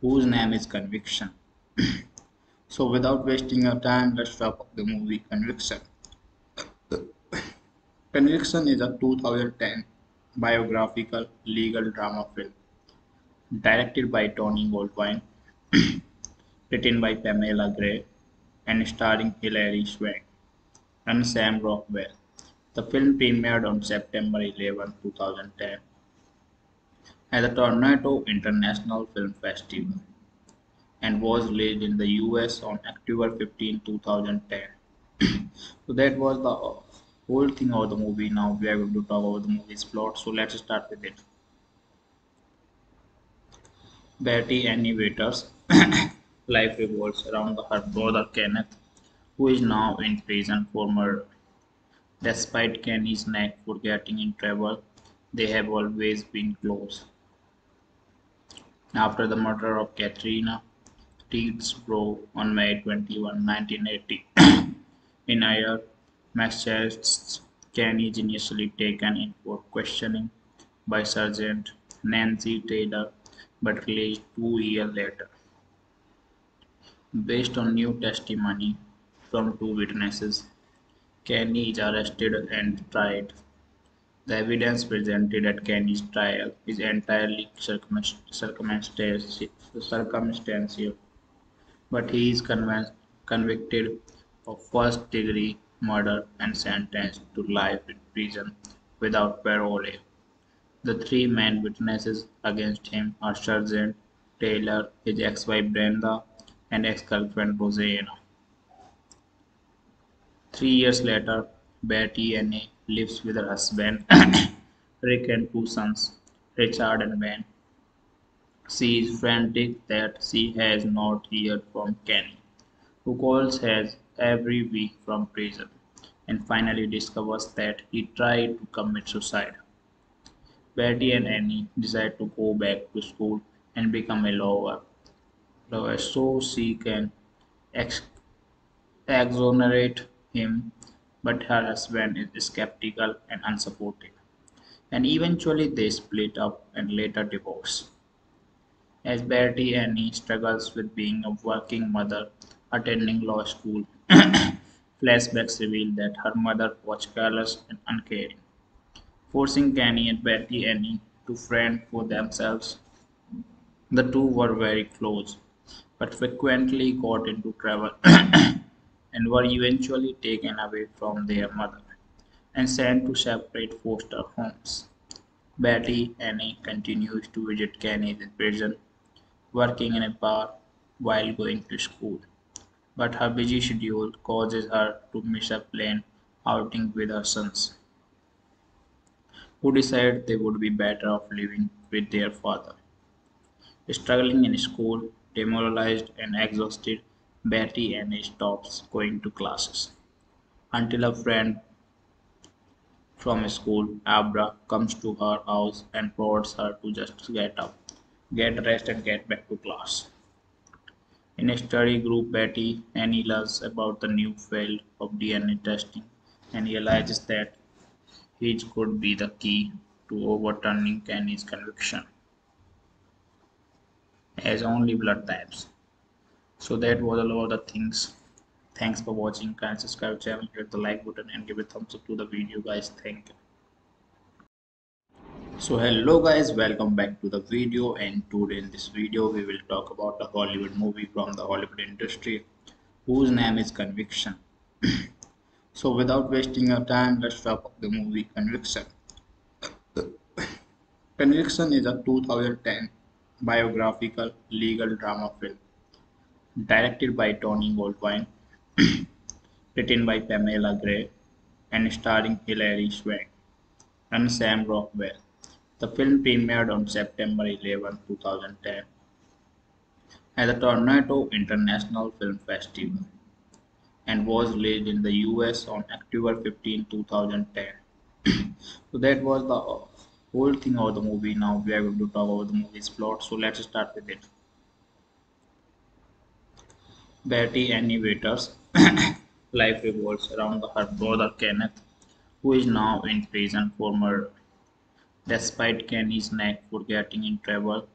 whose name is Conviction. so without wasting your time, let's talk about the movie Conviction. Conviction is a 2010 biographical legal drama film directed by Tony Goldwyn, written by Pamela Gray, and starring Hilary Swank and Sam Rockwell. The film premiered on September 11, 2010 at the Toronto International Film Festival and was released in the US on October 15, 2010. so that was the whole thing of the movie. Now we are going to talk about the movie's plot. So let's start with it. Betty Annie Waters' life revolves around her brother Kenneth, who is now in prison for murder. Despite Kenny's knack for getting in trouble, they have always been close. After the murder of Katrina Teedsbro on May 21, 1980, in Ayer, Massachusetts, Kenny is initially taken in for questioning by Sergeant Nancy Taylor but released two years later. Based on new testimony from two witnesses, Kenny is arrested and tried. The evidence presented at Kenny's trial is entirely circumstantial, but he is convicted of first degree murder and sentenced to life in prison without parole. The three main witnesses against him are Sergeant Taylor, his ex-wife Brenda, and ex-girlfriend Rosanna. Three years later, Betty Annie lives with her husband Rick and two sons, Richard and Ben. She is frantic that she has not heard from Kenny, who calls her every week from prison, and finally discovers that he tried to commit suicide. Betty and Annie decide to go back to school and become a lawyer, lawyer so she can ex- exonerate him, but her husband is skeptical and unsupportive, and eventually they split up and later divorce. As Betty Annie struggles with being a working mother attending law school, flashbacks reveal that her mother was careless and uncaring forcing Kenny and Betty Annie to fend for themselves. The two were very close, but frequently got into trouble and were eventually taken away from their mother and sent to separate foster homes. Betty Annie continues to visit Kenny in prison, working in a bar while going to school. But her busy schedule causes her to miss a planned outing with her sons who decided they would be better off living with their father. Struggling in school, demoralized and exhausted, Betty Annie stops going to classes until a friend from school, Abra, comes to her house and prods her to just get up, get dressed, and get back to class. In a study group, Betty Annie learns about the new field of DNA testing and realizes that his could be the key to overturning Kenny's conviction as only blood types. So that was all of the things. Thanks for watching. Can subscribe channel, hit the like button and give a thumbs up to the video guys. Thank you. So hello guys, welcome back to the video and today in this video we will talk about a Hollywood movie from the Hollywood industry whose name is Conviction. So without wasting your time, let's talk about the movie Conviction. Conviction is a 2010 biographical legal drama film directed by Tony Goldwyn, written by Pamela Gray, and starring Hilary Swank and Sam Rockwell. The film premiered on September 11, 2010 at the Toronto International Film Festival and was released in the US on October 15, 2010. so that was the whole thing of the movie. Now we are going to talk about the movie's plot. So let's start with it. Betty Annie Waters' life revolves around her brother Kenneth, who is now in prison for murder. Despite Kenny's knack for getting in trouble,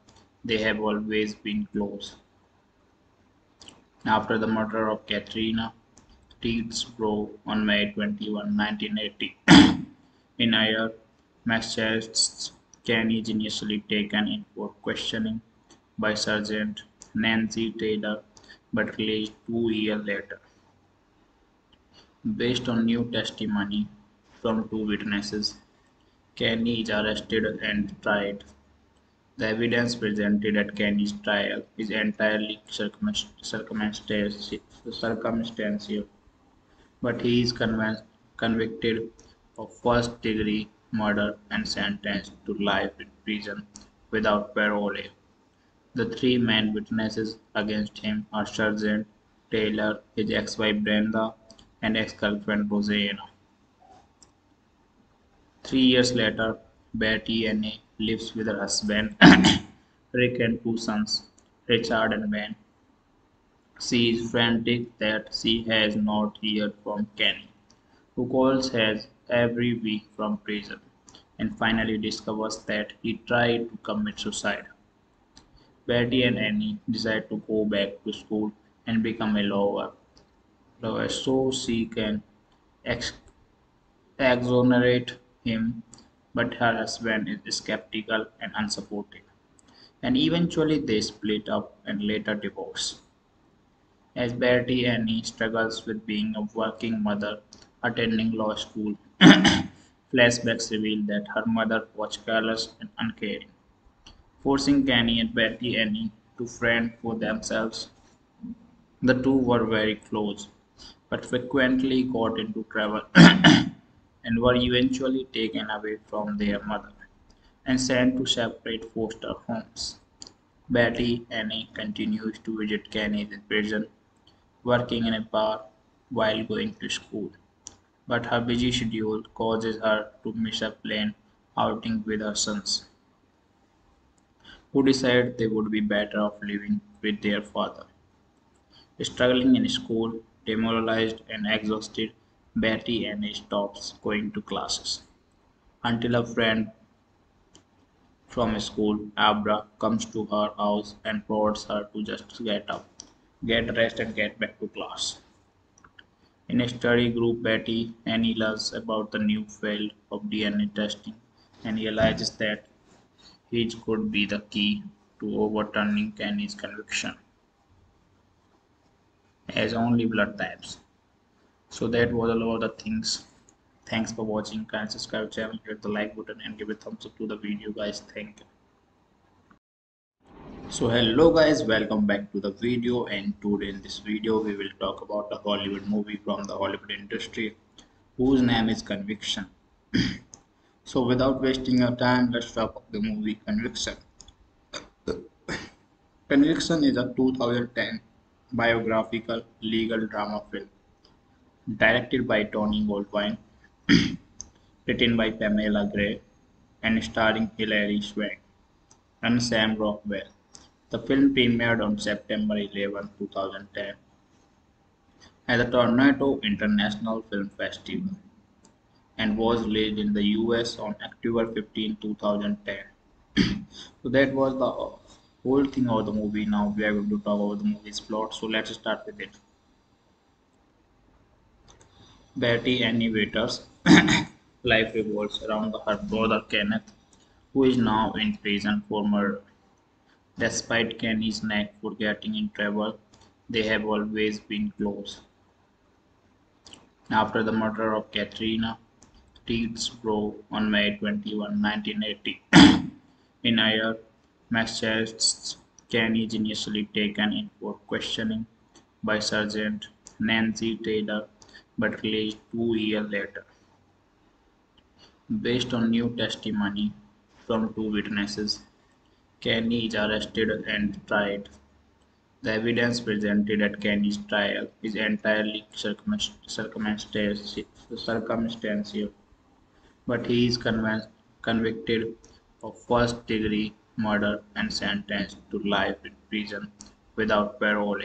they have always been close. After the murder of Katrina Teedsbro on May 21, 1980, in Ayer, Massachusetts, Kenny is initially taken in for questioning by Sergeant Nancy Taylor but released two years later. Based on new testimony from two witnesses, Kenny is arrested and tried. The evidence presented at Kenny's trial is entirely circumstantial, but he is convicted of first degree murder and sentenced to life in prison without parole. The three main witnesses against him are Sergeant Taylor, his ex-wife Brenda, and ex-girlfriend Rosanna. Three years later, Betty Anne lives with her husband Rick and two sons, Richard and Ben. She is frantic that she has not heard from Kenny, who calls her every week from prison, and finally discovers that he tried to commit suicide. Betty and Annie decide to go back to school and become a lawyer, lawyer so she can ex- exonerate him, but her husband is skeptical and unsupportive, and eventually they split up and later divorce. As Betty Annie struggles with being a working mother attending law school, flashbacks reveal that her mother was careless and uncaring, forcing Kenny and Betty Annie to fend for themselves. The two were very close, but frequently got into trouble and were eventually taken away from their mother and sent to separate foster homes. Betty Annie continues to visit Kenny in prison, working in a bar while going to school, but her busy schedule causes her to miss a planned outing with her sons, who decide they would be better off living with their father. Struggling in school, demoralized and exhausted, Betty Annie stops going to classes until a friend from school, Abra, comes to her house and prods her to just get up, get rest and get back to class. In a study group, Betty Annie learns about the new field of DNA testing and realizes that his could be the key to overturning Kenny's conviction as only blood types. So that was all of the things. Thanks for watching. Kindly subscribe channel, hit the like button and give a thumbs up to the video guys. Thank you. So hello guys, welcome back to the video and today in this video we will talk about a Hollywood movie from the Hollywood industry whose name is Conviction. so without wasting your time, let's talk about the movie Conviction. Conviction is a 2010 biographical legal drama film directed by Tony Goldwyn, written by Pamela Gray, and starring Hilary Swank and Sam Rockwell. The film premiered on September 11, 2010 at the Toronto International Film Festival and was released in the US on October 15, 2010. so that was the whole thing of the movie. Now we are going to talk about the movie's plot. So let's start with it. Betty Annie Waters' life revolves around her brother Kenneth, who is now in prison for murder. Despite Kenny's knack for getting in trouble, they have always been close. After the murder of Katrina Teedsbro on May 21, 1980, in Ayer, Massachusetts, Kenny is initially taken in for questioning by Sergeant Nancy Taylor but released two years later. Based on new testimony from two witnesses, Kenny is arrested and tried. The evidence presented at Kenny's trial is entirely circumstantial, but he is convicted of first degree murder and sentenced to life in prison without parole.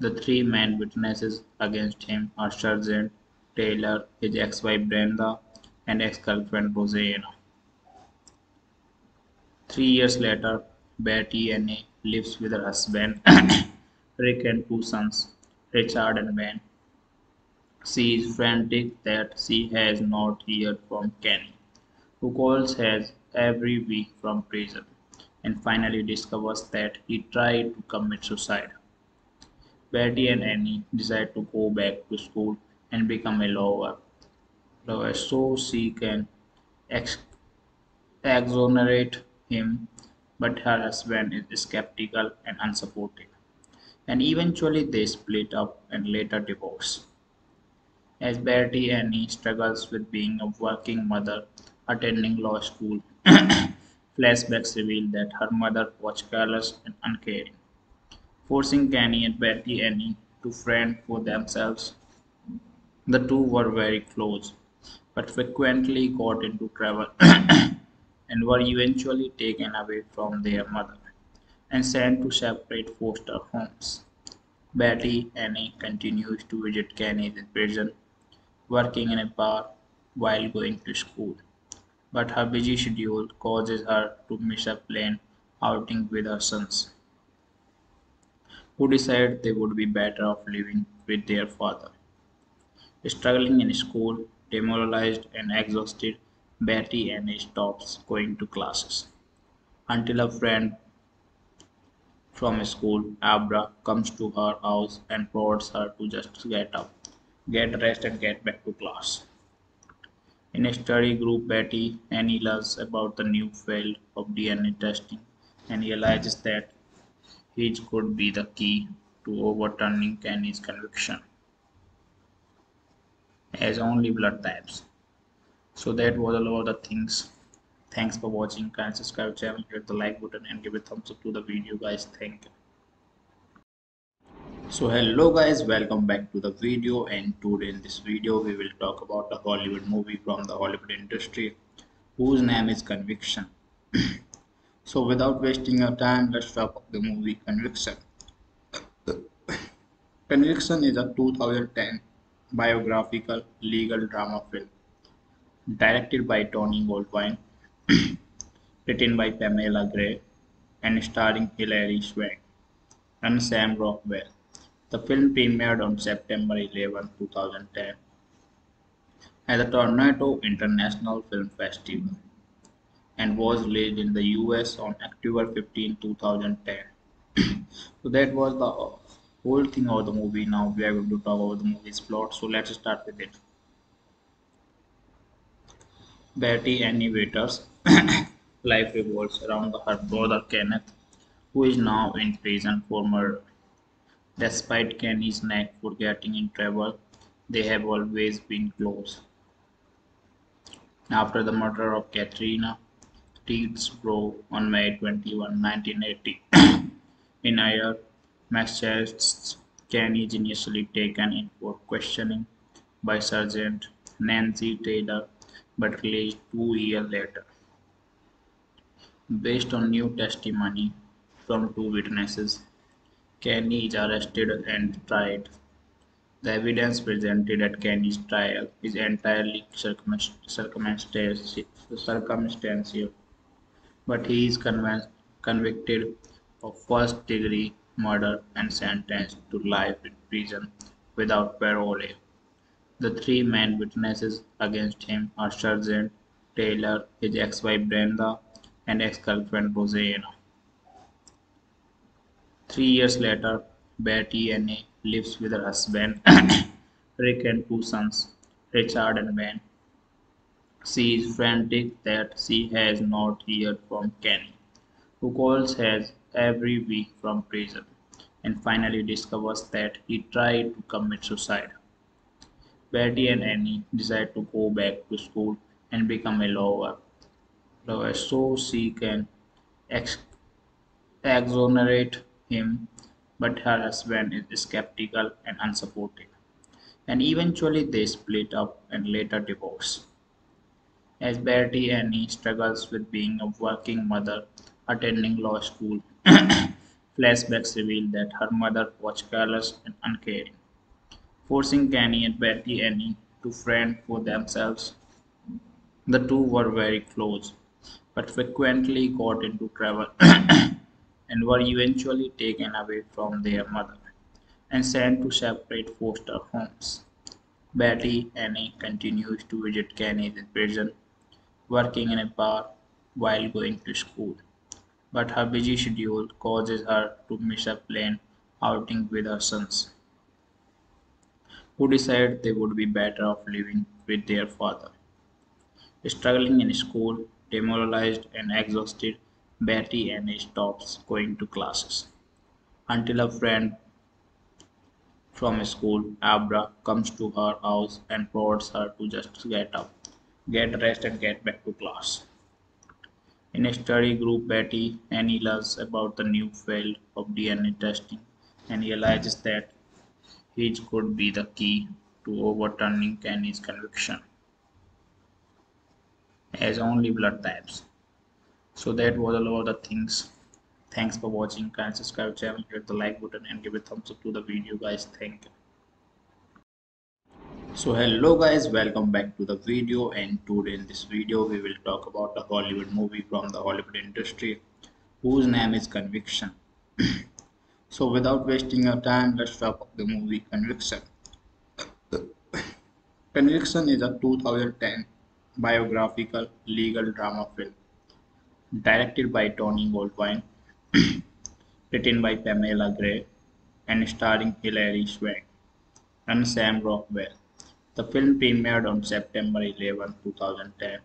The three main witnesses against him are Sergeant Taylor, his ex-wife Brenda, and ex-girlfriend Rosanna. Three years later, Betty and Anne lives with her husband Rick and two sons, Richard and Ben. She is frantic that she has not heard from Kenny, who calls her every week from prison, and finally discovers that he tried to commit suicide. Betty and Annie decide to go back to school and become a lawyer, lawyer so she can ex- exonerate him, but her husband is skeptical and unsupportive, and eventually they split up and later divorce. As Betty Annie struggles with being a working mother attending law school, flashbacks reveal that her mother was careless and uncaring, forcing Kenny and Betty Annie to fend for themselves. The two were very close, but frequently got into trouble and were eventually taken away from their mother and sent to separate foster homes. Betty Annie continues to visit Kenny in prison, working in a bar while going to school, but her busy schedule causes her to miss a planned outing with her sons, who decide they would be better off living with their father. Struggling in school, demoralized and exhausted, Betty Annie stops going to classes until a friend from school, Abra, comes to her house and prods her to just get up, get dressed, and get back to class. In a study group, Betty Annie learns about the new field of DNA testing and realizes that his could be the key to overturning Kenny's conviction as only blood types. So that was all of the things. Thanks for watching. Can subscribe channel, hit the like button and give a thumbs up to the video guys. Thank you. So hello guys, welcome back to the video and today in this video we will talk about a Hollywood movie from the Hollywood industry whose name is Conviction. so without wasting your time, let's talk about the movie Conviction. Conviction is a 2010 biographical legal drama film directed by Tony Goldwyn, written by Pamela Gray, and starring Hilary Swank and Sam Rockwell. The film premiered on September 11, 2010 at the Toronto International Film Festival and was released in the US on October 15, 2010. so that was the whole thing of the movie. Now we are going to talk about the movie's plot. So let's start with it. Betty Annie Waters' life revolves around her brother Kenneth, who is now in prison for murder. Despite Kenny's knack for getting in trouble, they have always been close. After the murder of Katrina Teedsbro on May 21, 1980, in Ayer, Massachusetts, Kenny is initially taken in for questioning by Sergeant Nancy Taylor but released two years later. Based on new testimony from two witnesses, Kenny is arrested and tried. The evidence presented at Kenny's trial is entirely circumstantial, but he is convicted of first degree murder and sentenced to life in prison without parole. The three main witnesses against him are Sergeant Taylor, his ex-wife Brenda, and ex-girlfriend Rosanna. Three years later, Betty Anne lives with her husband Rick and two sons, Richard and Ben. She is frantic that she has not heard from Kenny, who calls her every week from prison and finally discovers that he tried to commit suicide. Betty and Annie decide to go back to school and become a lawyer, lawyer so she can ex- exonerate him, but her husband is skeptical and unsupportive. And eventually they split up and later divorce. As Betty and Annie struggles with being a working mother attending law school, flashbacks reveal that her mother was careless and uncaring, forcing Kenny and Betty Annie to fend for themselves. The two were very close, but frequently got into trouble and were eventually taken away from their mother and sent to separate foster homes. Betty Annie continues to visit Kenny in prison, working in a bar while going to school, but her busy schedule causes her to miss a planned outing with her sons, who decide they would be better off living with their father. Struggling in school, demoralized and exhausted, Betty Annie stops going to classes until a friend from school, Abra, comes to her house and prods her to just get up, get dressed, and get back to class. In a study group, Betty Annie learns about the new field of DNA testing and realizes that his could be the key to overturning Kenny's conviction as only blood types. So that was all of the things. Thanks for watching. Can subscribe channel, hit the like button and give a thumbs up to the video guys. Thank you. So hello guys, welcome back to the video and today in this video we will talk about a Hollywood movie from the Hollywood industry whose name is Conviction. so without wasting your time, let's talk about the movie Conviction. Conviction is a 2010 biographical legal drama film directed by Tony Goldwyn, written by Pamela Gray, and starring Hilary Swank and Sam Rockwell. The film premiered on September 11, 2010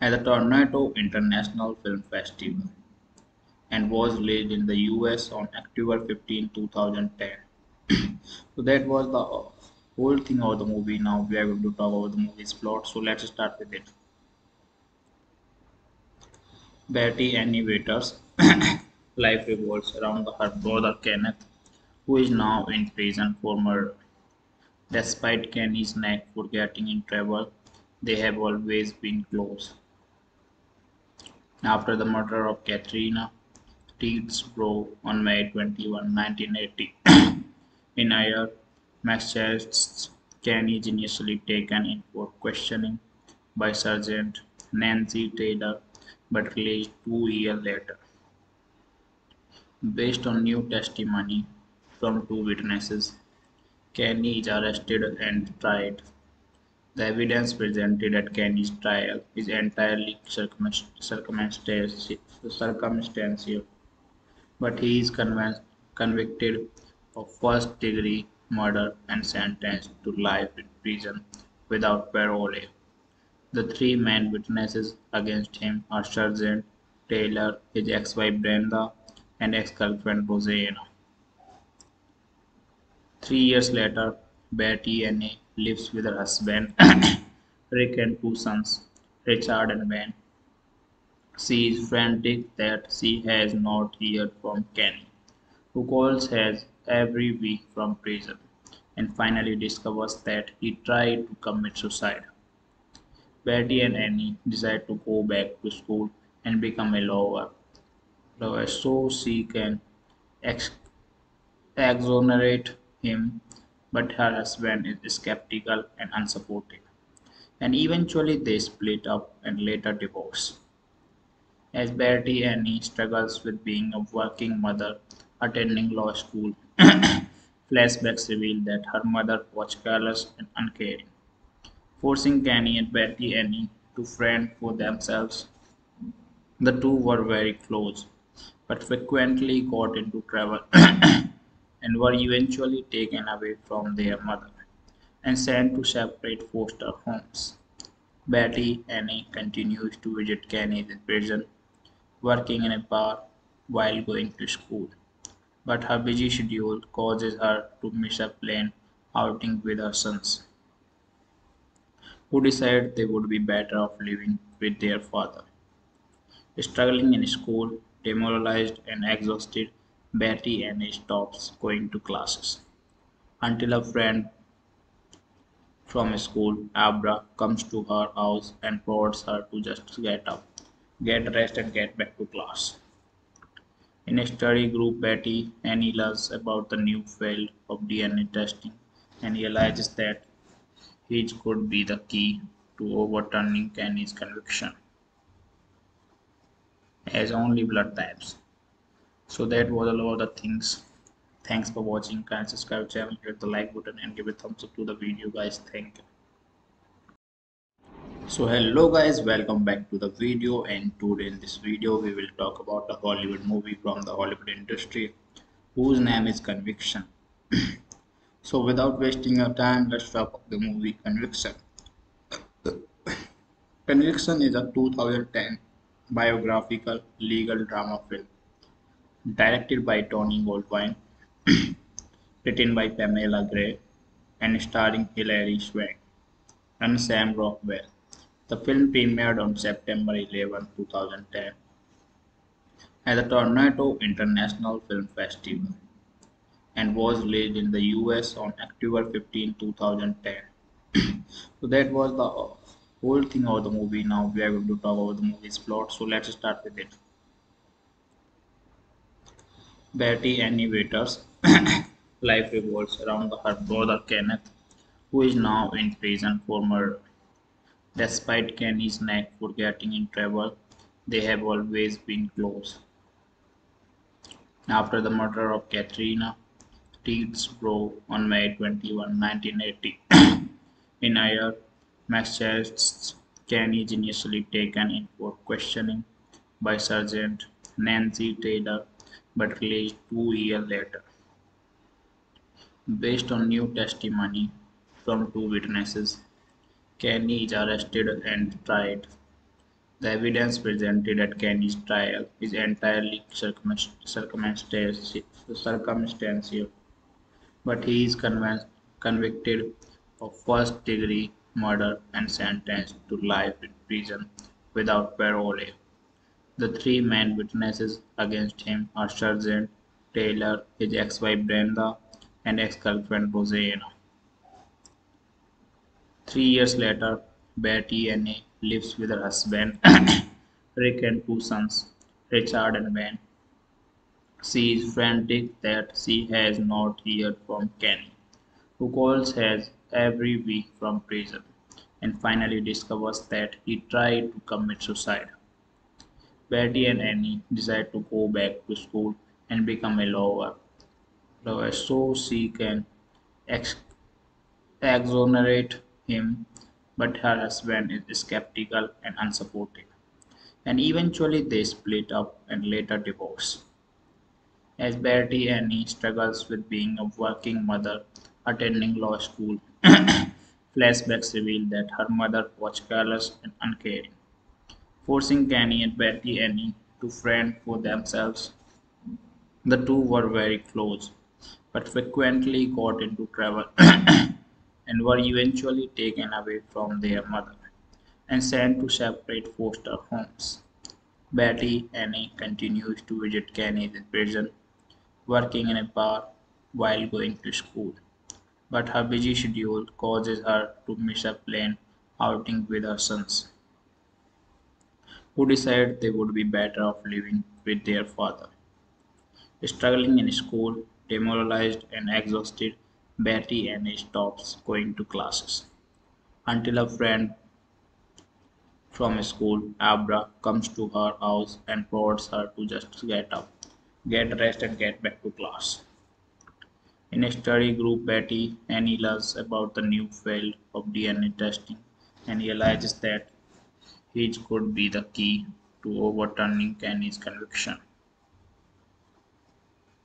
at the Toronto International Film Festival and was released in the US on October 15, 2010. so that was the whole thing of the movie. Now we are going to talk about the movie's plot. So let's start with it. Betty Annie Waters' life revolves around her brother Kenneth, who is now in prison for murder. Despite Kenny's knack for getting in trouble, they have always been close. After the murder of Katrina Teedsbro on May 21, 1980, in Ayer, Massachusetts, Kenny is initially taken in for questioning by Sergeant Nancy Taylor but released two years later. Based on new testimony from two witnesses, Kenny is arrested and tried. The evidence presented at Kenny's trial is entirely circumstantial, but he is convicted of first degree murder and sentenced to life in prison without parole. The three main witnesses against him are Sergeant Taylor, his ex-wife Brenda, and ex-girlfriend Rosanna. Three years later, Betty Annie lives with her husband Rick and two sons, Richard and Ben. She is frantic that she has not heard from Kenny, who calls her every week from prison, and finally discovers that he tried to commit suicide. Betty and Annie decide to go back to school and become a lawyer, lawyer so she can ex- exonerate him, but her husband is skeptical and unsupportive. And eventually they split up and later divorce. As Betty Annie struggles with being a working mother attending law school, flashbacks reveal that her mother was careless and uncaring forcing Kenny and Betty Annie to fend for themselves. The two were very close, but frequently got into trouble and were eventually taken away from their mother and sent to separate foster homes. Betty Annie continues to visit Kenny in prison, working in a bar while going to school. But her busy schedule causes her to miss a planned outing with her sons, who decide they would be better off living with their father. Struggling in school, demoralized and exhausted, Betty Annie stops going to classes until a friend from school, Abra, comes to her house and prods her to just get up, get rest and get back to class. In a study group, Betty Annie learns about the new field of DNA testing and realizes that his could be the key to overturning Kenny's conviction as only blood types. So that was all of the things. Thanks for watching. Kindly subscribe channel, hit the like button and give a thumbs up to the video guys. Thank you. So hello guys, welcome back to the video and today in this video we will talk about a Hollywood movie from the Hollywood industry whose name is Conviction. so without wasting your time, let's talk about the movie Conviction. Conviction is a 2010 biographical legal drama film directed by Tony Goldwyn, written by Pamela Gray, and starring Hilary Swank and Sam Rockwell. The film premiered on September 11, 2010 at the Toronto International Film Festival and was released in the US on October 15, 2010. so that was the whole thing of the movie. Now we are going to talk about the movie's plot. So let's start with it. Betty Annie Waters' life revolves around her brother Kenneth, who is now in prison for murder. Despite Kenny's knack for getting in trouble, they have always been close. After the murder of Katrina Teedsbro on May 21, 1980, in Ayer, Massachusetts, Kenny is initially taken in for questioning by Sergeant Nancy Taylor but released two years later. Based on new testimony from two witnesses, Kenny is arrested and tried. The evidence presented at Kenny's trial is entirely circumstantial, but he is convicted of first degree murder and sentenced to life in prison without parole. The three main witnesses against him are Sergeant Taylor, his ex-wife Brenda, and ex-girlfriend Rosanna. Three years later, Betty Anne lives with her husband, Rick, and two sons, Richard and Ben. She is frantic that she has not heard from Kenny, who calls her every week from prison, and finally discovers that he tried to commit suicide. Betty and Annie decide to go back to school and become a lawyer, lawyer so she can ex- exonerate him, but her husband is skeptical and unsupportive, and eventually they split up and later divorce. As Betty Annie struggles with being a working mother attending law school, flashbacks reveal that her mother was careless and uncaring, forcing Kenny and Betty Annie to fend for themselves. The two were very close, but frequently got into trouble and were eventually taken away from their mother and sent to separate foster homes. Betty Annie continues to visit Kenny in prison, working in a bar while going to school, but her busy schedule causes her to miss a planned outing with her sons, who decide they would be better off living with their father. Struggling in school, demoralized and exhausted, Betty Annie stops going to classes until a friend from school, Abra, comes to her house and prods her to just get up, get dressed, and get back to class. In a study group, Betty Annie learns about the new field of DNA testing and realizes that his could be the key to overturning Kenny's conviction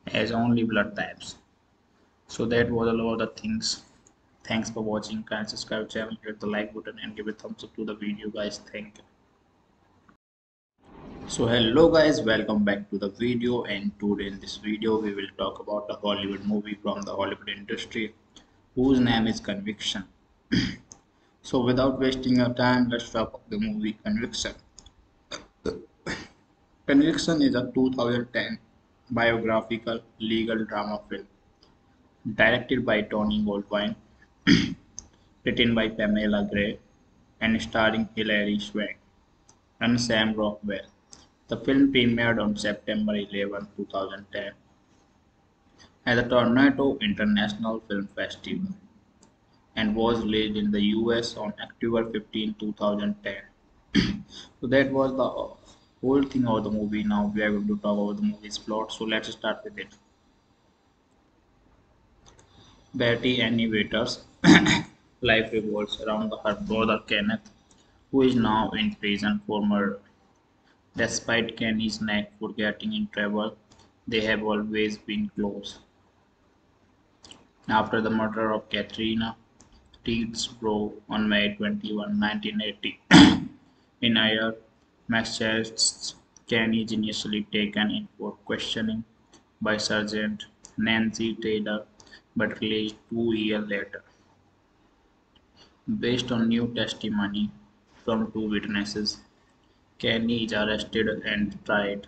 as only blood types. So that was all of the things. Thanks for watching. Kindly subscribe channel, hit the like button and give a thumbs up to the video guys. Thank you. So hello guys, welcome back to the video and today in this video we will talk about a Hollywood movie from the Hollywood industry whose name is Conviction. so without wasting your time, let's talk about the movie Conviction. Conviction is a 2010 biographical legal drama film directed by Tony Goldwyn, written by Pamela Gray and starring Hilary Swank and Sam Rockwell. The film premiered on September 11, 2010 at the Toronto International Film Festival and was released in the US on October 15, 2010. so that was the whole thing of the movie. Now we are going to talk about the movie's plot. So let's start with it. Betty Annie Waters' life revolves around her brother Kenneth, who is now in prison for murder. Despite Kenny's knack for getting in trouble, they have always been close. After the murder of Katrina Teedsbro on May 21, 1980, in Ayer, Massachusetts, Kenny is initially taken in for questioning by Sergeant Nancy Taylor but released two years later. Based on new testimony from two witnesses, Kenny is arrested and tried.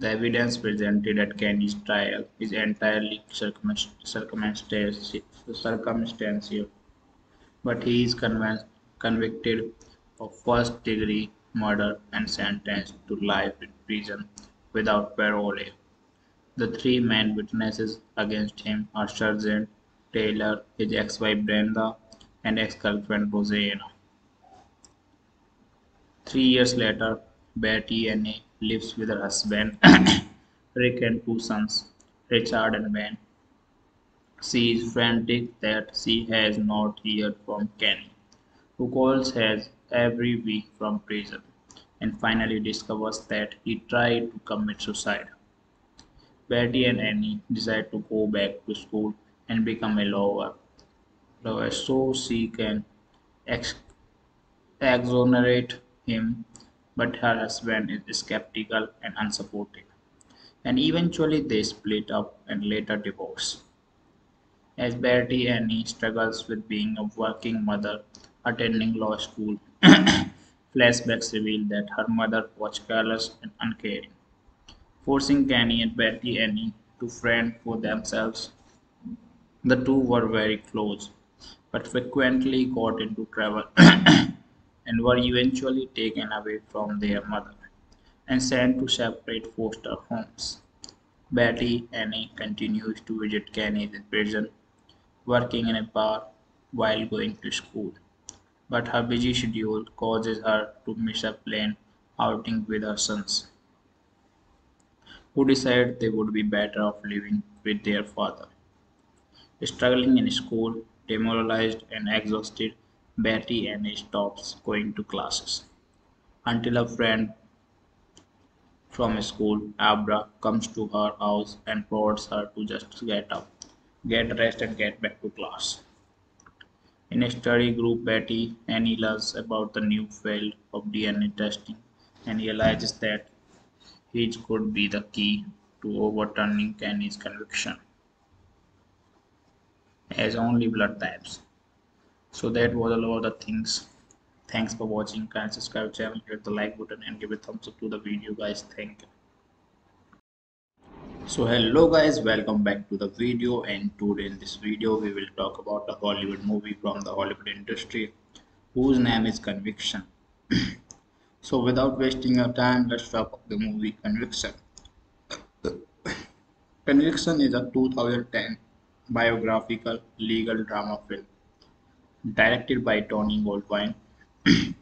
The evidence presented at Kenny's trial is entirely circumstantial, but he is convicted of first degree murder and sentenced to life in prison without parole. The three main witnesses against him are Sergeant Taylor, his ex-wife Brenda, and ex-girlfriend Rosanna. Three years later, Betty Anne lives with her husband, Rick, and two sons, Richard and Ben. She is frantic that she has not heard from Kenny, who calls her every week from prison, and finally discovers that he tried to commit suicide. Betty and Annie decide to go back to school and become a lawyer, lawyer so she can ex- exonerate him, but her husband is skeptical and unsupportive, and eventually they split up and later divorce. As Betty and Annie struggles with being a working mother attending law school, flashbacks reveal that her mother was careless and uncaring, forcing Kenny and Betty Annie to fend for themselves. The two were very close, but frequently got into trouble and were eventually taken away from their mother and sent to separate foster homes. Betty Annie continues to visit Kenny in prison, working in a bar while going to school, but her busy schedule causes her to miss a planned outing with her sons, who decide they would be better off living with their father. Struggling in school, demoralized and exhausted, Betty Annie stops going to classes until a friend from school, Abra, comes to her house and prods her to just get up, get dressed, and get back to class. In a study group, Betty Annie learns about the new field of DNA testing and realizes that his could be the key to overturning Kenny's conviction as only blood types. So that was all of the things. Thanks for watching. Kindly subscribe channel, hit the like button and give a thumbs up to the video guys. Thank you. So hello guys, welcome back to the video and today in this video we will talk about a Hollywood movie from the Hollywood industry whose name is Conviction. so without wasting your time, let's talk about the movie Conviction. Conviction is a 2010 biographical legal drama film directed by Tony Goldwyn,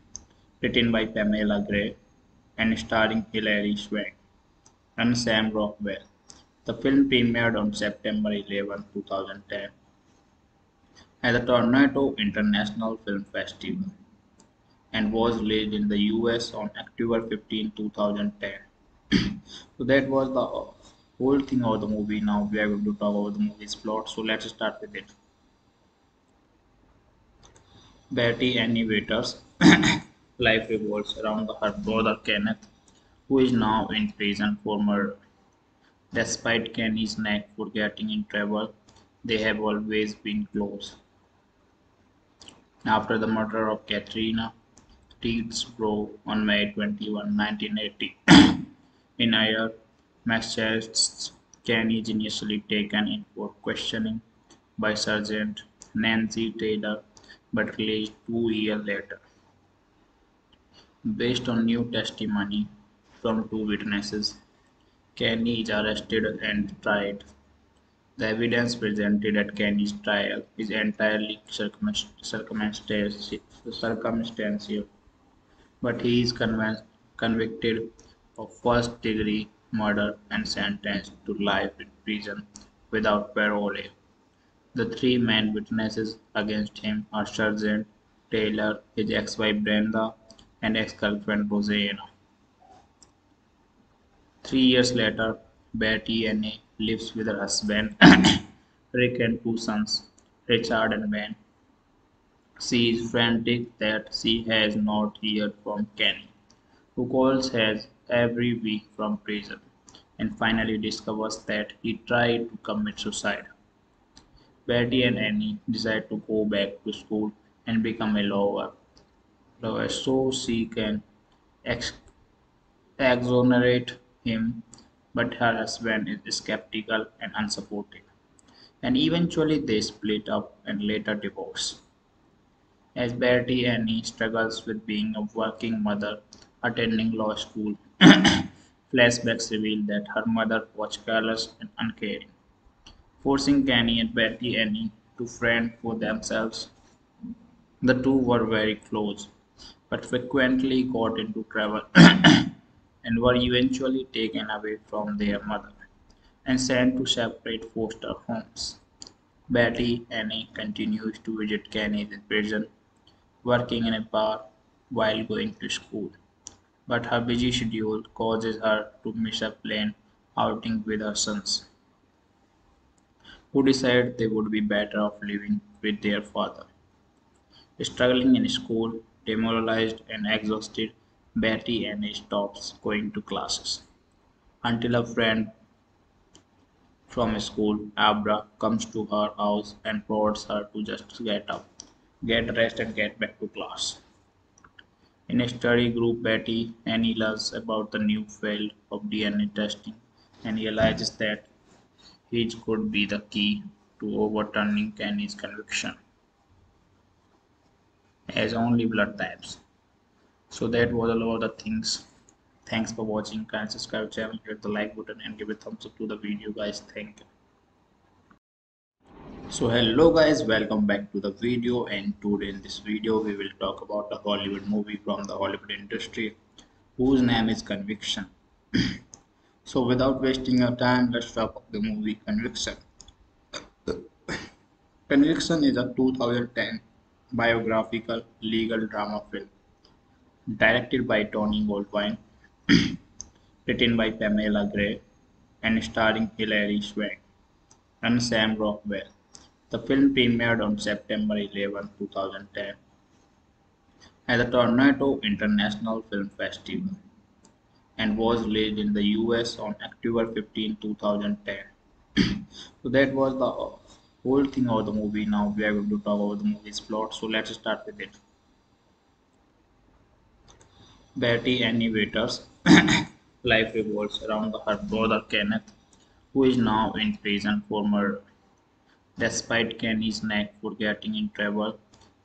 written by Pamela Gray and starring Hilary Swank and Sam Rockwell. The film premiered on September 11, 2010 at the Toronto International Film Festival and was released in the US on October 15, 2010. so that was the whole thing of the movie. Now we are going to talk about the movie's plot. So let's start with it. Betty Annie Waters' life revolves around her brother Kenneth, who is now in prison for murder. Despite Kenny's knack for getting in trouble, they have always been close. After the murder of Katrina Teedsbro on May 21, 1980, in Ayer, Massachusetts, Kenny is initially taken in for questioning by Sergeant Nancy Taylor but released two years later. Based on new testimony from two witnesses, Kenny is arrested and tried. The evidence presented at Kenny's trial is entirely circumstantial, but he is convicted of first degree murder and sentenced to life in prison without parole. The three main witnesses against him are Sergeant Taylor, his ex-wife Brenda, and ex-girlfriend Rosanna. Three years later, Betty Anne lives with her husband Rick and two sons, Richard and Ben. She is frantic that she has not heard from Kenny, who calls her every week from prison, and finally discovers that he tried to commit suicide. Betty and Annie decide to go back to school and become a lawyer, lawyer so she can ex- exonerate him, but her husband is skeptical and unsupportive, and eventually they split up and later divorce. As Betty Annie struggles with being a working mother attending law school, flashbacks reveal that her mother was careless and uncaring, forcing Kenny and Betty Annie to fend for themselves. The two were very close, but frequently got into trouble and were eventually taken away from their mother and sent to separate foster homes. Betty Annie continues to visit Kenny in prison, working in a bar while going to school, but her busy schedule causes her to miss a planned outing with her sons, who decide they would be better off living with their father. Struggling in school, demoralized and exhausted, Betty Annie stops going to classes until a friend from school, Abra, comes to her house and prods her to just get up, get rest and get back to class. In a study group, Betty Annie learns about the new field of DNA testing and realizes that his could be the key to overturning Kenny's conviction as only blood types. So that was all of the things. Thanks for watching. Kindly subscribe channel, hit the like button and give a thumbs up to the video guys. Thank you. So hello guys, welcome back to the video and today in this video we will talk about a Hollywood movie from the Hollywood industry whose name is Conviction. so without wasting your time, let's talk about the movie Conviction. Conviction is a 2010 biographical legal drama film directed by Tony Goldwyn, written by Pamela Gray, and starring Hilary Swank and Sam Rockwell. The film premiered on September 11, 2010 at the Toronto International Film Festival and was released in the US on October 15, 2010. so that was the whole thing of the movie. Now we are going to talk about the movie's plot. So let's start with it. Betty Annie Waters' life revolves around her brother Kenneth, who is now in prison for murder. Despite Kenny's knack for getting in trouble,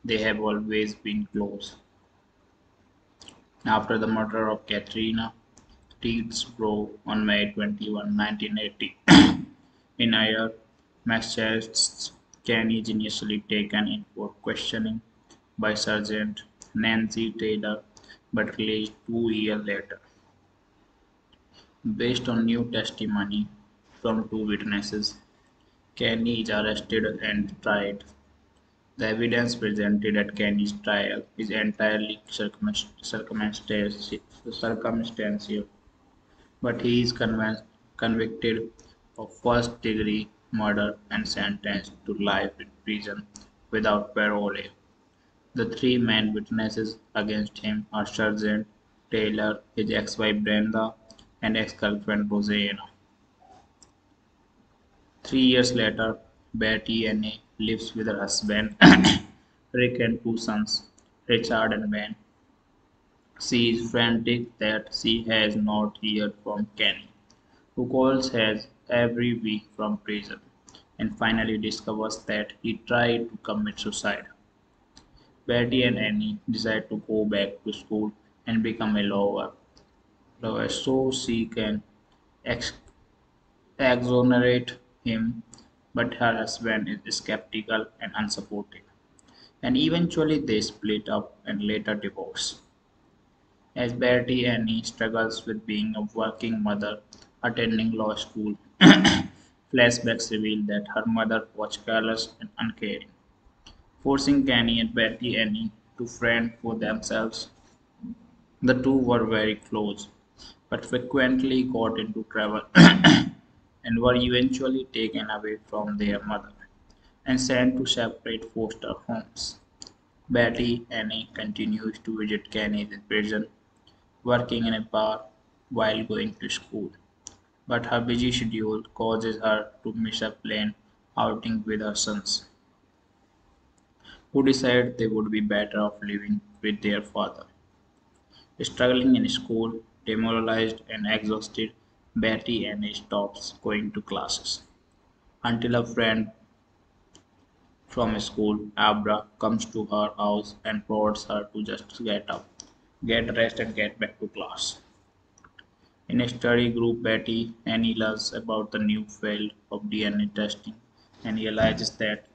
they have always been close. After the murder of Katrina Teedsbro on May 21, 1980, in Ayer, Massachusetts, Kenny is initially taken in for questioning by Sergeant Nancy Taylor but released two years later. Based on new testimony from two witnesses, Kenny is arrested and tried. The evidence presented at Kenny's trial is entirely circumstantial, but he is convicted of first degree murder and sentenced to life in prison without parole. The three main witnesses against him are Sergeant Taylor, his ex-wife Brenda, and ex-girlfriend Rosanna. Three years later, Betty Anne lives with her husband Rick and two sons, Richard and Ben. She is frantic that she has not heard from Kenny, who calls her every week from prison, and finally discovers that he tried to commit suicide. Betty and Annie decide to go back to school and become a lawyer, lawyer so she can ex- exonerate him, but her husband is skeptical and unsupportive, and eventually they split up and later divorce. As Betty Annie struggles with being a working mother attending law school, flashbacks reveal that her mother was careless and uncaring, forcing Kenny and Betty Annie to fend for themselves. The two were very close, but frequently got into trouble and were eventually taken away from their mother and sent to separate foster homes. Betty Annie continues to visit Kenny in prison, working in a bar while going to school, but her busy schedule causes her to miss a planned outing with her sons, who decide they would be better off living with their father. Struggling in school, demoralized and exhausted, Betty Annie stops going to classes until a friend from school, Abra, comes to her house and prods her to just get up, get dressed, and get back to class. In a study group, Betty Annie learns about the new field of DNA testing and realizes that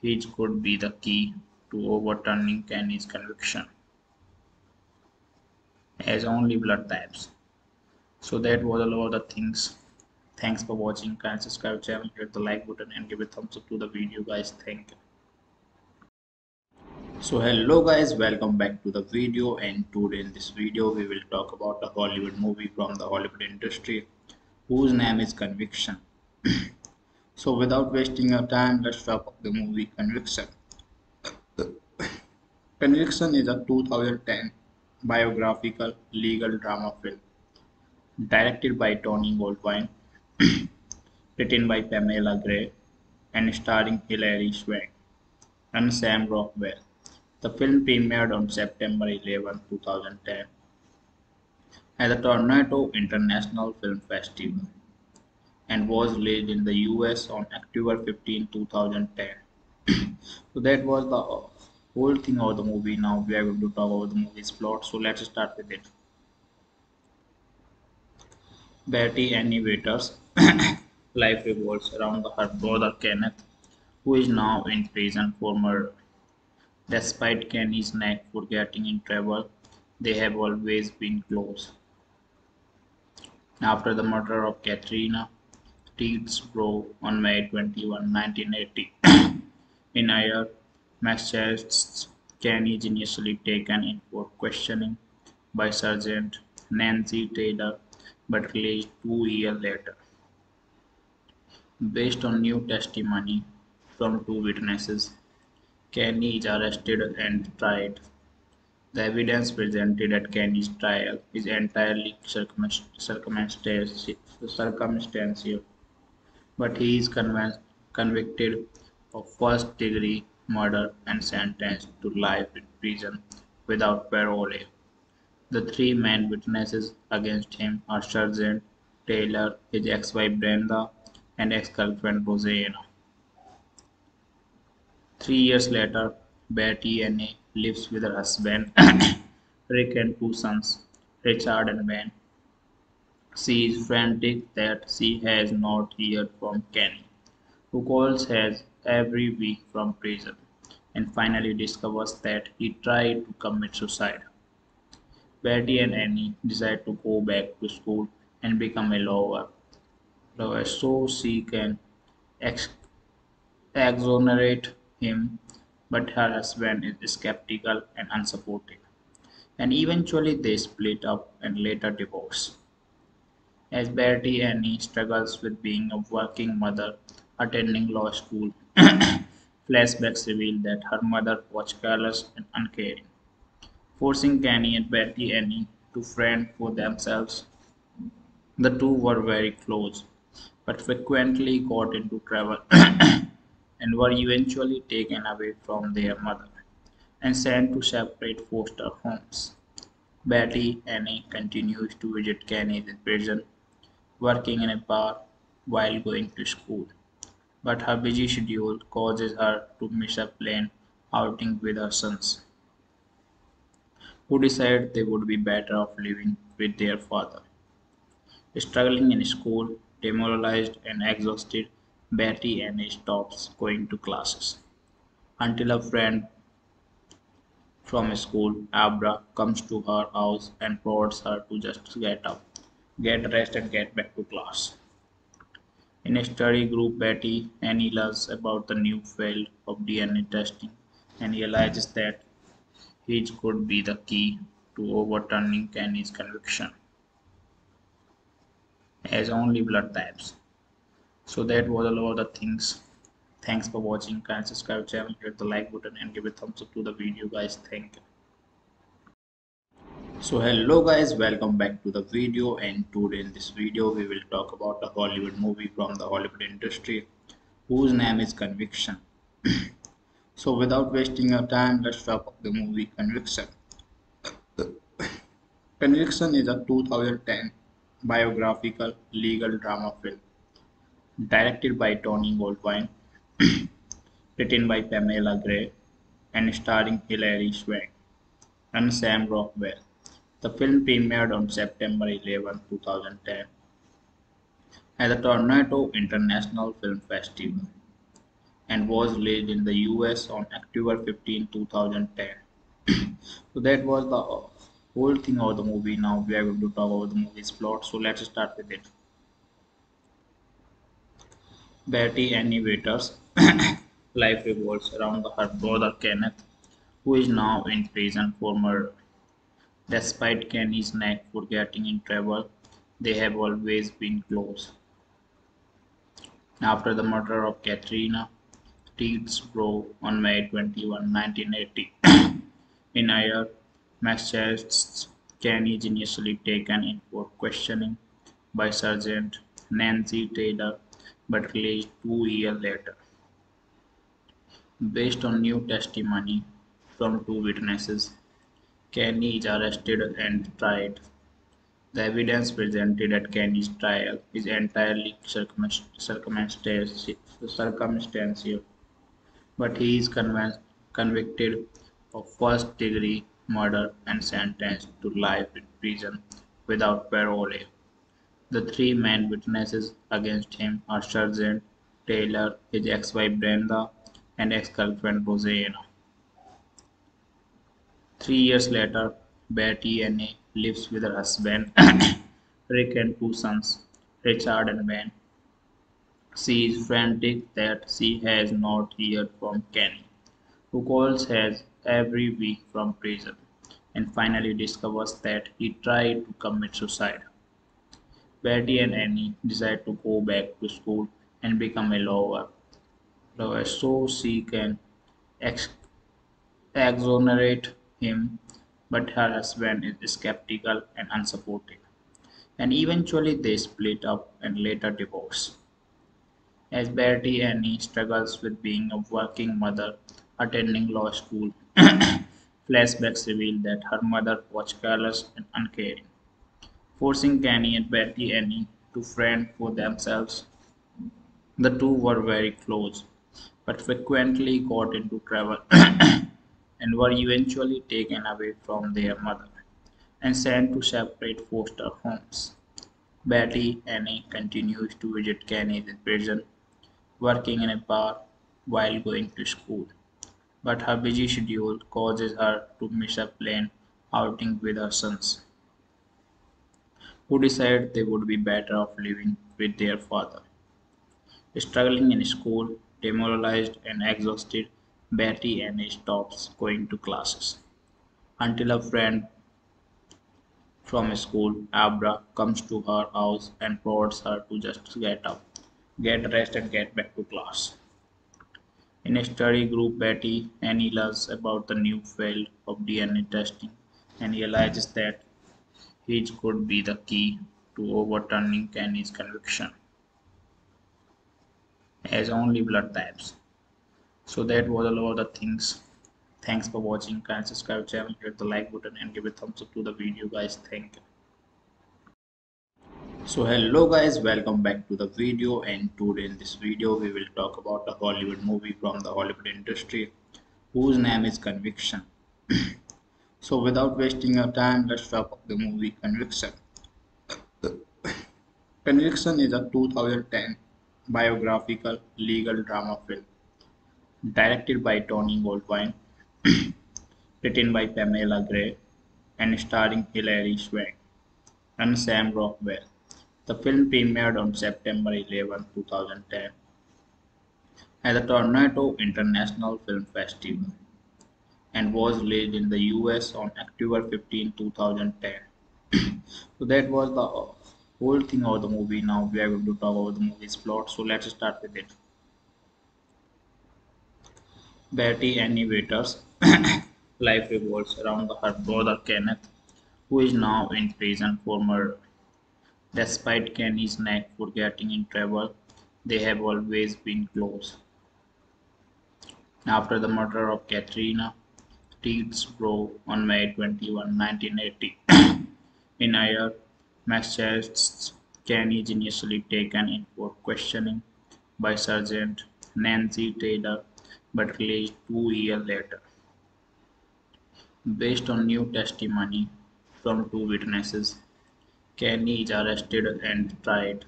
his could be the key to overturning Kenny's conviction as only blood types. So that was all of the things. Thanks for watching. Can subscribe channel, hit the like button and give a thumbs up to the video guys. Thank you. So hello guys, welcome back to the video and today in this video we will talk about a Hollywood movie from the Hollywood industry whose name is Conviction. so without wasting your time, let's talk about the movie Conviction. Conviction is a 2010 biographical legal drama film directed by Tony Goldwyn, written by Pamela Gray, and starring Hilary Swank and Sam Rockwell. The film premiered on September 11, 2010 at the Toronto International Film Festival and was released in the US on October 15, 2010. so that was the whole thing of the movie. Now we are going to talk about the movie's plot. So let's start with it. Betty Annie Waters' life revolves around her brother Kenneth, who is now in prison for murder. Despite Kenny's knack for getting in trouble, they have always been close. After the murder of Katrina Teedsbro on May 21, 1980, in Ayer, Massachusetts, Kenny is initially taken in for questioning by Sergeant Nancy Taylor but released two years later. Based on new testimony from two witnesses, Kenny is arrested and tried. The evidence presented at Kenny's trial is entirely circumstantial, but he is convicted of first degree murder and sentenced to life in prison without parole. The three main witnesses against him are Sergeant Taylor, his ex-wife Brenda, and ex-girlfriend Rosanna. Three years later, Betty Anne lives with her husband Rick and two sons, Richard and Ben. She is frantic that she has not heard from Kenny, who calls her every week from prison, and finally discovers that he tried to commit suicide. Betty and Annie decide to go back to school and become a lawyer, lawyer so she can ex- exonerate him, but her husband is skeptical and unsupportive, and eventually they split up and later divorce. As Betty and Annie struggles with being a working mother attending law school, flashbacks reveal that her mother was careless and uncaring, forcing Kenny and Betty Annie to fend for themselves. The two were very close, but frequently got into trouble and were eventually taken away from their mother and sent to separate foster homes. Betty Annie continues to visit Kenny in prison, working in a bar while going to school, but her busy schedule causes her to miss a planned outing with her sons, who decide they would be better off living with their father. Struggling in school, demoralized and exhausted, Betty Annie stops going to classes until a friend from school, Abra, comes to her house and prods her to just get up, get dressed, and get back to class. In a study group, Betty Annie learns about the new field of DNA testing and realizes that his could be the key to overturning Kenny's conviction as only blood types. So that was all of the things. Thanks for watching. Kindly subscribe channel, hit the like button and give a thumbs up to the video guys. Thank you. So hello guys, welcome back to the video and today in this video we will talk about a Hollywood movie from the Hollywood industry whose name is Conviction. so without wasting your time, let's talk about the movie Conviction. Conviction is a 2010 biographical legal drama film directed by Tony Goldwyn, written by Pamela Gray, and starring Hilary Swank and Sam Rockwell. The film premiered on September 11, 2010 at the Toronto International Film Festival and was released in the US on October 15, 2010. so that was the whole thing of the movie. Now we are going to talk about the movie's plot. So let's start with it. Betty Annie Waters' life revolves around her brother Kenneth, who is now in prison for murder. Despite Kenny's knack for getting in trouble, they have always been close. After the murder of Katrina Teedsbro on May 21, 1980, in Ayer, Massachusetts, Kenny is initially taken in for questioning by Sergeant Nancy Taylor but released two years later. Based on new testimony from two witnesses, Kenny is arrested and tried. The evidence presented at Kenny's trial is entirely circumstantial, but he is convicted of first degree murder and sentenced to life in prison without parole. The three main witnesses against him are Sergeant Taylor, his ex-wife Brenda, and ex-girlfriend Rosanna. Three years later, Betty Annie lives with her husband Rick and two sons, Richard and Ben. She is frantic that she has not heard from Kenny, who calls her every week from prison, and finally discovers that he tried to commit suicide. Betty and Annie decide to go back to school and become a lawyer, lawyer so she can ex- exonerate him, but her husband is skeptical and unsupportive, and eventually they split up and later divorce. As Betty Annie struggles with being a working mother attending law school, flashbacks reveal that her mother was careless and uncaring forcing Kenny and Betty Annie to fend for themselves. The two were very close, but frequently got into trouble and were eventually taken away from their mother and sent to separate foster homes. Betty Annie continues to visit Kenny in prison, working in a bar while going to school, but her busy schedule causes her to miss a planned outing with her sons who decide they would be better off living with their father. Struggling in school, demoralized and exhausted, Betty Annie stops going to classes until a friend from school, Abra, comes to her house and prods her to just get up, get rest and get back to class. In a study group, Betty Annie learns about the new field of DNA testing and realizes that Each could be the key to overturning Kenny's conviction, as only blood types. So that was all of the things. Thanks for watching. Kindly subscribe channel, hit the like button and give a thumbs up to the video guys. Thank you. So hello guys, welcome back to the video and today in this video we will talk about a Hollywood movie from the Hollywood industry whose name is Conviction. so without wasting your time, let's talk about the movie Conviction. Conviction is a 2010 biographical legal drama film directed by Tony Goldwyn, written by Pamela Gray, and starring Hilary Swank and Sam Rockwell. The film premiered on September 11, 2010 at the Toronto International Film Festival and was released in the US on October 15, 2010. so that was the whole thing of the movie. Now we are going to talk about the movie's plot. So let's start with it. Betty Annie Waters' life revolves around her brother Kenneth, who is now in prison for murder. Despite Kenny's knack for getting in trouble, they have always been close. After the murder of Katrina Teedsbro on May 21, 1980, in Ayer, Massachusetts, Kenny is initially taken in for questioning by Sergeant Nancy Taylor but released two years later. Based on new testimony from two witnesses, Kenny is arrested and tried.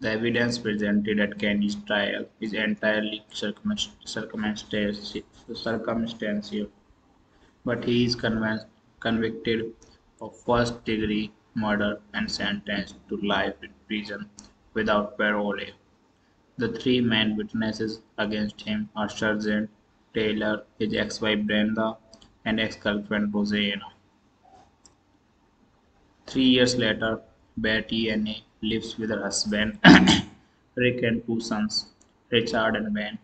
The evidence presented at Kenny's trial is entirely circumstantial, but he is convicted of first degree murder and sentenced to life in prison without parole. The three main witnesses against him are Sergeant Taylor, his ex-wife Brenda, and ex-girlfriend Rosanna. Three years later, Betty and Anne lives with her husband, Rick, and two sons, Richard and Ben.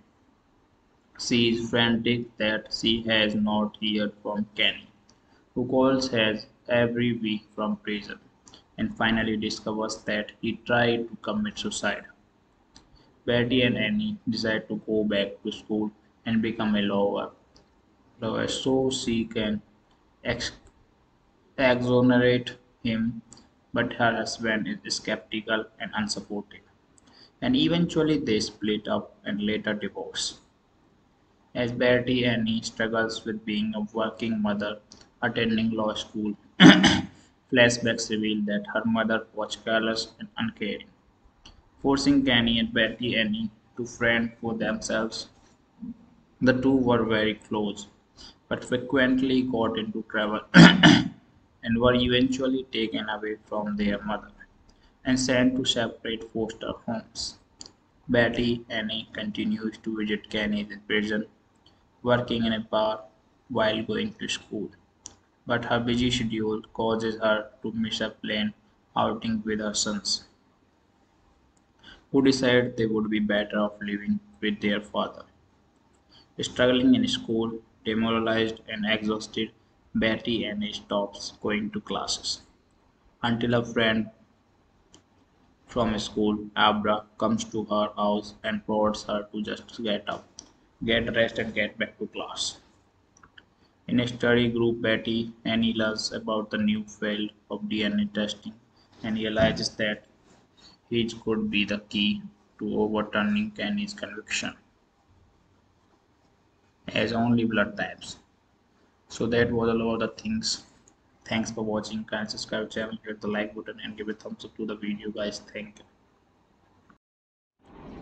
She is frantic that she has not heard from Kenny, who calls her every week from prison, and finally discovers that he tried to commit suicide. Betty and Annie decide to go back to school and become a lawyer, lawyer so she can ex- exonerate him, but her husband is skeptical and unsupportive, and eventually they split up and later divorce. As Betty Annie struggles with being a working mother attending law school, flashbacks reveal that her mother was careless and uncaring, forcing Kenny and Betty Annie to fend for themselves. The two were very close, but frequently got into trouble and were eventually taken away from their mother and sent to separate foster homes. Betty Annie continues to visit Kenny in prison, working in a bar while going to school, but her busy schedule causes her to miss a planned outing with her sons, who decide they would be better off living with their father. Struggling in school, demoralized and exhausted, Betty Annie stops going to classes until a friend from school, Abra, comes to her house and prods her to just get up, get dressed, and get back to class. In a study group, Betty Annie learns about the new field of DNA testing and realizes that it could be the key to overturning Kenny's conviction, as only blood types. So that was all of the things. Thanks for watching. Kindly subscribe channel, hit the like button and give a thumbs up to the video guys. Thank you.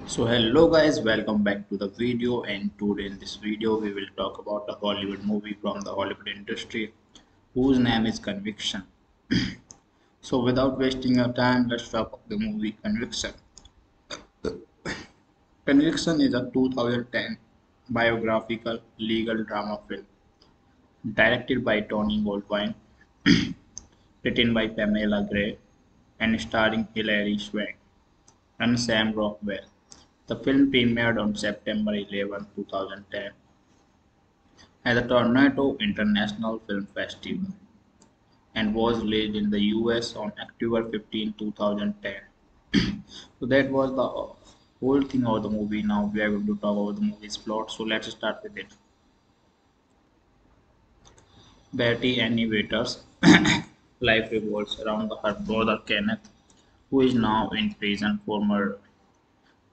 So hello guys, welcome back to the video and today in this video we will talk about a Hollywood movie from the Hollywood industry whose name is Conviction. so without wasting your time, let's talk about the movie Conviction. Conviction is a 2010 biographical legal drama film directed by Tony Goldwyn, written by Pamela Gray, and starring Hilary Swank and Sam Rockwell. The film premiered on September 11, 2010 at the Toronto International Film Festival and was released in the US on October 15, 2010. so that was the whole thing of the movie. Now we are going to talk about the movie's plot. So let's start with it. Betty Annie Waters' life revolves around her brother Kenneth, who is now in prison for murder.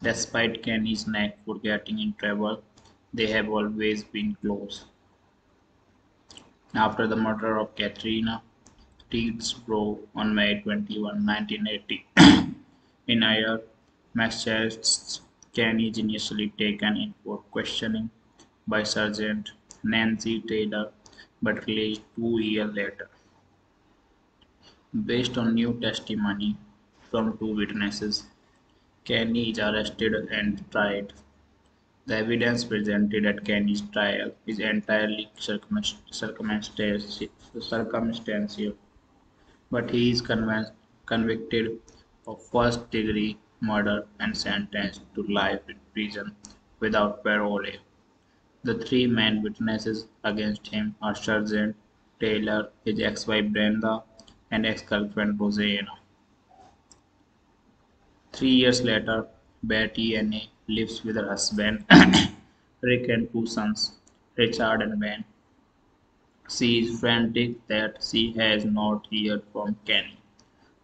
Despite Kenny's knack for getting in trouble, they have always been close. After the murder of Katrina Teedsbro on May 21, 1980, in Ayer, Massachusetts, Kenny is initially taken in for questioning by Sergeant Nancy Taylor but released two years later. Based on new testimony from two witnesses, Kenny is arrested and tried. The evidence presented at Kenny's trial is entirely circumstantial, but he is convicted of first degree murder and sentenced to life in prison without parole. The three main witnesses against him are Sergeant Taylor, his ex-wife Brenda, and ex-girlfriend Rosanna. Three years later, Betty Anne lives with her husband Rick and two sons, Richard and Ben. She is frantic that she has not heard from Kenny,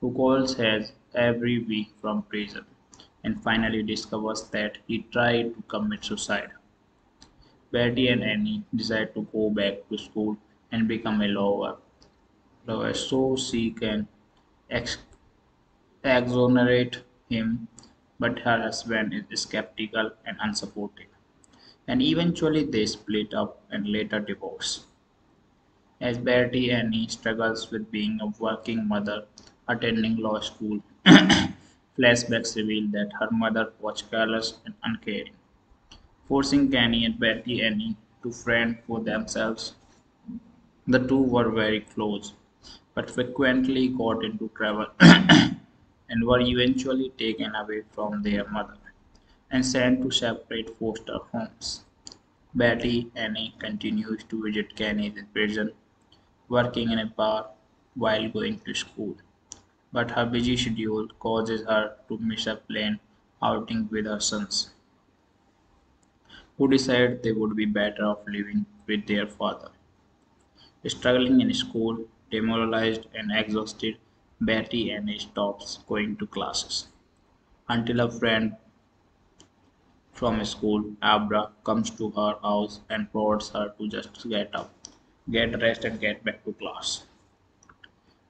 who calls her every week from prison, and finally discovers that he tried to commit suicide. Betty and Annie decide to go back to school and become a lawyer, lawyer so she can ex- exonerate him, but her husband is skeptical and unsupportive, and eventually they split up and later divorce. As Betty and Annie struggles with being a working mother attending law school, flashbacks reveal that her mother was careless and uncaring, forcing Kenny and Betty Annie to fend for themselves. The two were very close, but frequently got into trouble and were eventually taken away from their mother and sent to separate foster homes. Betty Annie continues to visit Kenny in prison, working in a bar while going to school, but her busy schedule causes her to miss a planned outing with her sons, who decide they would be better off living with their father. Struggling in school, demoralized and exhausted, Betty Annie stops going to classes until a friend from school, Abra, comes to her house and prods her to just get up, get dressed, and get back to class.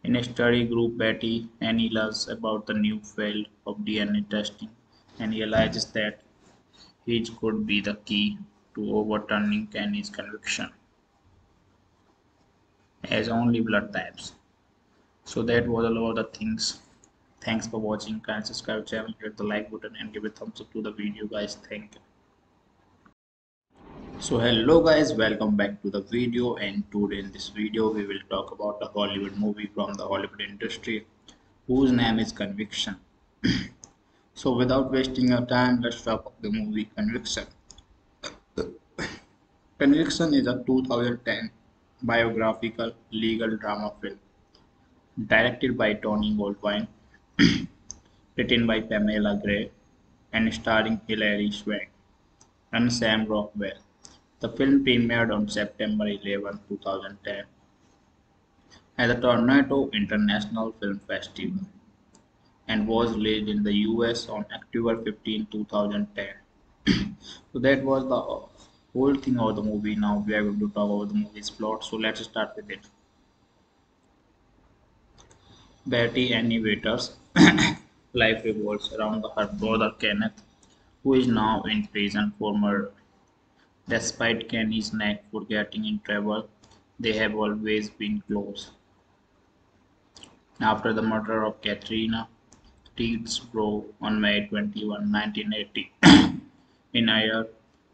In a study group, Betty Annie learns about the new field of DNA testing and realizes that his could be the key to overturning Kenny's conviction as only blood types. So that was all of the things. Thanks for watching. Kindly subscribe channel, hit the like button and give a thumbs up to the video guys. Thank you. So hello guys, welcome back to the video and today in this video we will talk about a Hollywood movie from the Hollywood industry whose name is Conviction. so without wasting your time, let's talk about the movie Conviction. Conviction is a 2010 biographical legal drama film directed by Tony Goldwyn, written by Pamela Gray, and starring Hilary Swank and Sam Rockwell. The film premiered on September 11, 2010 at the Toronto International Film Festival and was released in the US on October 15, 2010. so that was the whole thing of the movie. Now we are going to talk about the movie's plot. So let's start with it. Betty Annie Waters' life revolves around her brother Kenneth, who is now in prison for murder. Despite Kenny's knack for getting in trouble, they have always been close. After the murder of Katrina Teedsbro on May 21, 1980, in Ayer,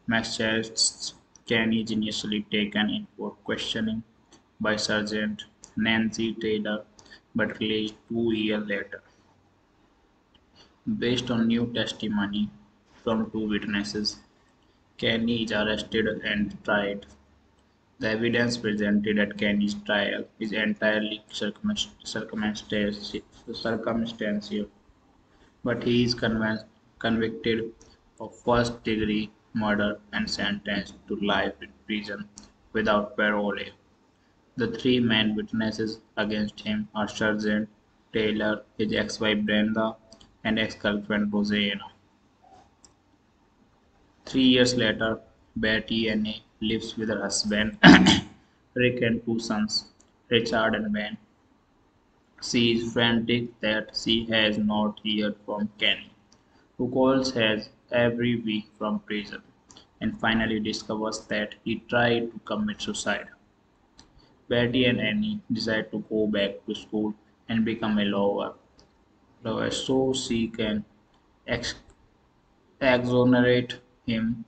Massachusetts, Kenny is initially taken in for questioning by Sergeant Nancy Taylor but released two years later. Based on new testimony from two witnesses, Kenny is arrested and tried. The evidence presented at Kenny's trial is entirely circumstantial, but he is convicted of first-degree murder and sentenced to life in prison without parole. The three main witnesses against him are Sergeant Taylor, his ex-wife Brenda, and ex-girlfriend Rosanna. Three years later, Betty Anne lives with her husband Rick and two sons, Richard and Ben. She is frantic that she has not heard from Kenny, who calls her every week from prison, and finally discovers that he tried to commit suicide. Betty and Annie decide to go back to school and become a lawyer, lawyer so she can ex- exonerate him,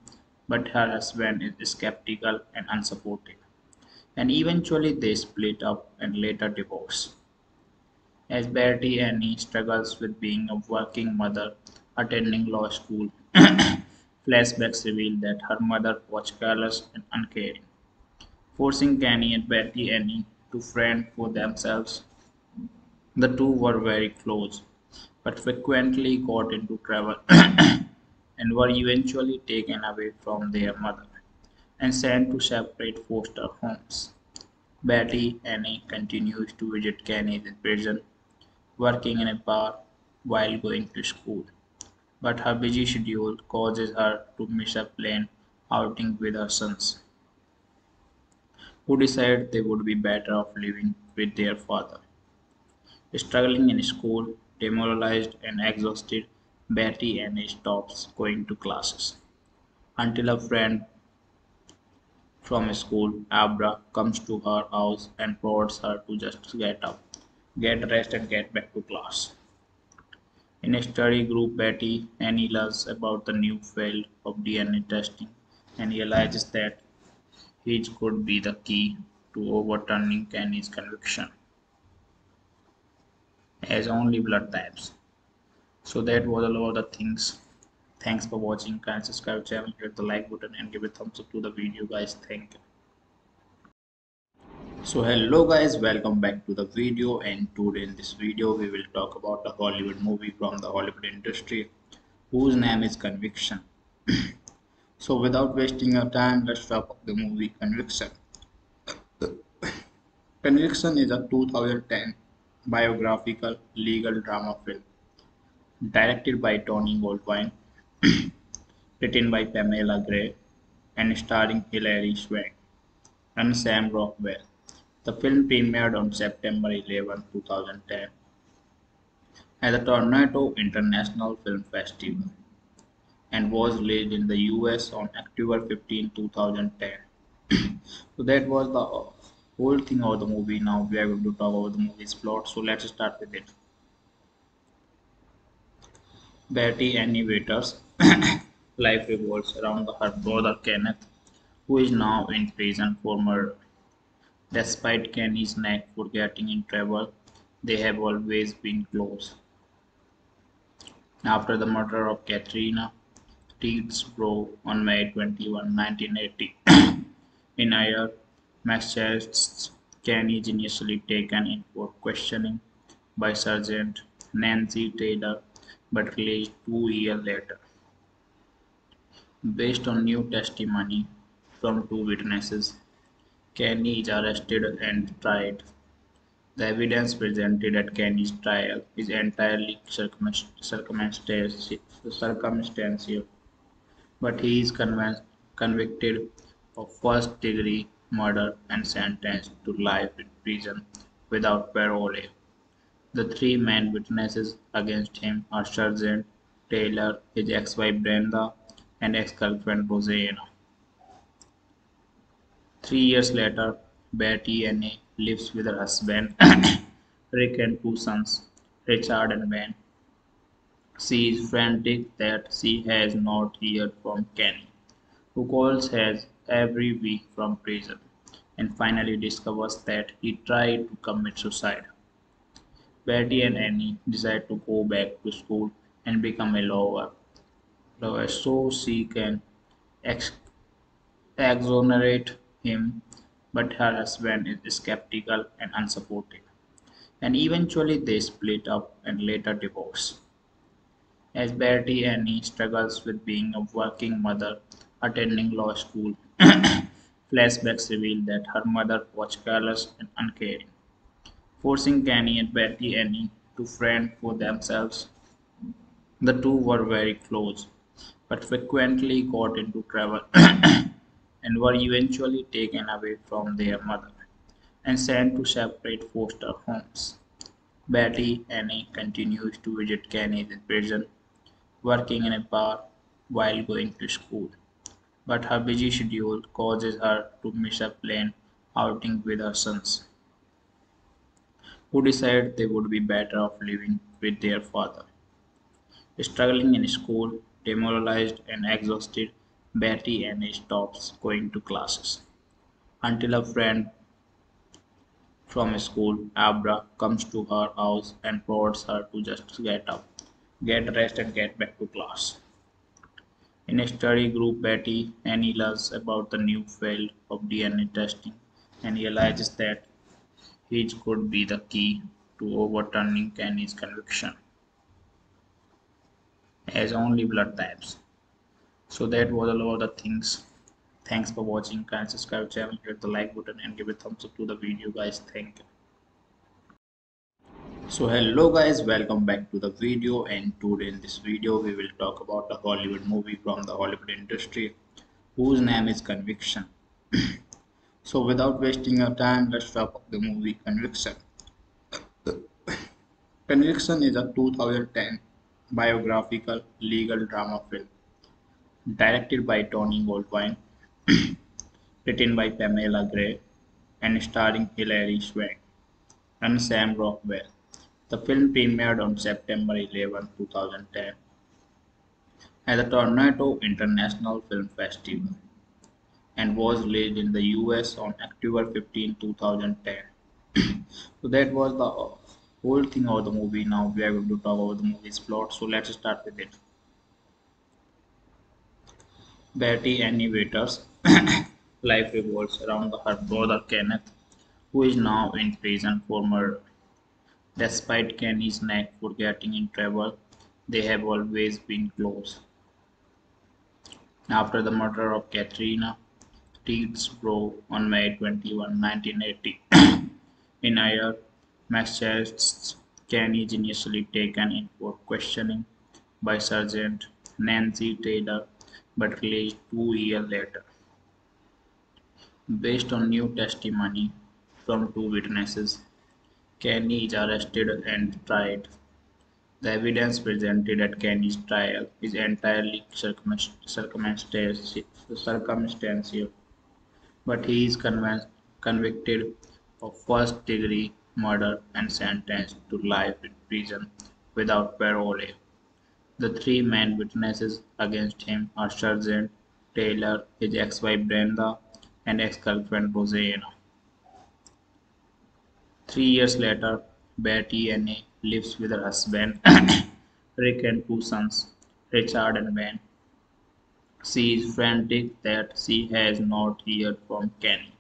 but her husband is skeptical and unsupportive, and eventually they split up and later divorce. As Betty Annie struggles with being a working mother attending law school, flashbacks reveal that her mother was careless and uncaring, forcing Kenny and Betty Annie to fend for themselves. The two were very close, but frequently got into trouble and were eventually taken away from their mother and sent to separate foster homes. Betty Annie continues to visit Kenny in prison, working in a bar while going to school, but her busy schedule causes her to miss a planned outing with her sons, who decide they would be better off living with their father. Struggling in school, demoralized and exhausted, Betty Annie stops going to classes until a friend from school, Abra, comes to her house and prods her to just get up, get dressed, and get back to class. In a study group, Betty learns about the new field of DNA testing and realizes that his could be the key to overturning Kenny's conviction as only blood types. So that was all of the things. Thanks for watching. Kindly subscribe channel, hit the like button and give a thumbs up to the video guys. Thank you. So hello guys, welcome back to the video and today in this video we will talk about a Hollywood movie from the Hollywood industry whose name is Conviction. so without wasting your time, let's talk about the movie Conviction. Conviction is a 2010 biographical legal drama film directed by Tony Goldwyn, written by Pamela Gray, and starring Hilary Swank and Sam Rockwell. The film premiered on September 11, 2010 at the Toronto International Film Festival and was released in the US on October 15, 2010. so that was the whole thing of the movie. Now we are going to talk about the movie's plot. So let's start with it. Betty Annie Waters' life revolves around her brother Kenneth, who is now in prison for murder. Despite Kenny's knack for getting in trouble, they have always been close. After the murder of Katrina Teedsbro on May 21, 1980, in Ayer, Massachusetts, Kenny is initially taken in for questioning by Sergeant Nancy Taylor but released two years later. Based on new testimony from two witnesses, Kenny is arrested and tried. The evidence presented at Kenny's trial is entirely circumstantial, but he is convicted of first degree murder and sentenced to life in prison without parole. The three main witnesses against him are Sergeant Taylor, his ex-wife Brenda, and ex-girlfriend Rosanna. Three years later, Betty and Anne lives with her husband Rick and two sons, Richard and Ben. She is frantic that she has not heard from Kenny, who calls her every week from prison, and finally discovers that he tried to commit suicide. Betty and Annie decide to go back to school and become a lawyer, lawyer so she can ex- exonerate him, but her husband is skeptical and unsupportive, and eventually they split up and later divorce. As Betty Annie struggles with being a working mother attending law school, flashbacks reveal that her mother was careless and uncaring, forcing Kenny and Betty Annie to fend for themselves. The two were very close, but frequently got into trouble and were eventually taken away from their mother and sent to separate foster homes. Betty Annie continues to visit Kenny in prison, working in a bar while going to school, but her busy schedule causes her to miss a planned outing with her sons, who decide they would be better off living with their father. Struggling in school, demoralized and exhausted, Betty Annie stops going to classes until a friend from school, Abra, comes to her house and prods her to just get up, get dressed, and get back to class. In a study group, Betty Annie learns about the new field of DNA testing and realizes that his could be the key to overturning Kenny's conviction as only blood types. So that was all of the things. Thanks for watching. Can subscribe channel, hit the like button and give a thumbs up to the video guys. Thank you. So hello guys, welcome back to the video and today in this video we will talk about a Hollywood movie from the Hollywood industry whose name is Conviction. so without wasting your time, let's talk about the movie Conviction. Conviction is a 2010 biographical legal drama film directed by Tony Goldwyn, written by Pamela Gray, and starring Hilary Swank and Sam Rockwell. The film premiered on September 11, 2010 at the Toronto International Film Festival and was released in the US on October 15, 2010. so that was the whole thing of the movie. Now we are going to talk about the movie's plot. So let's start with it. Betty Annie Waters' life revolves around her brother Kenneth, who is now in prison for murder. Despite Kenny's knack for getting in trouble, they have always been close. After the murder of Katrina Teedsbro on May 21, 1980, in Ayer, Massachusetts, Kenny is initially taken in for questioning by Sergeant Nancy Taylor but released two years later. Based on new testimony from two witnesses, Kenny is arrested and tried. The evidence presented at Kenny's trial is entirely circumstantial, but he is convicted of first degree murder and sentenced to life in prison without parole. The three main witnesses against him are Sergeant Taylor, his ex-wife Brenda, and ex-girlfriend Rosanna. Three years later, Betty Annie lives with her husband Rick and two sons, Richard and Ben. She is frantic that she has not heard from Kenny,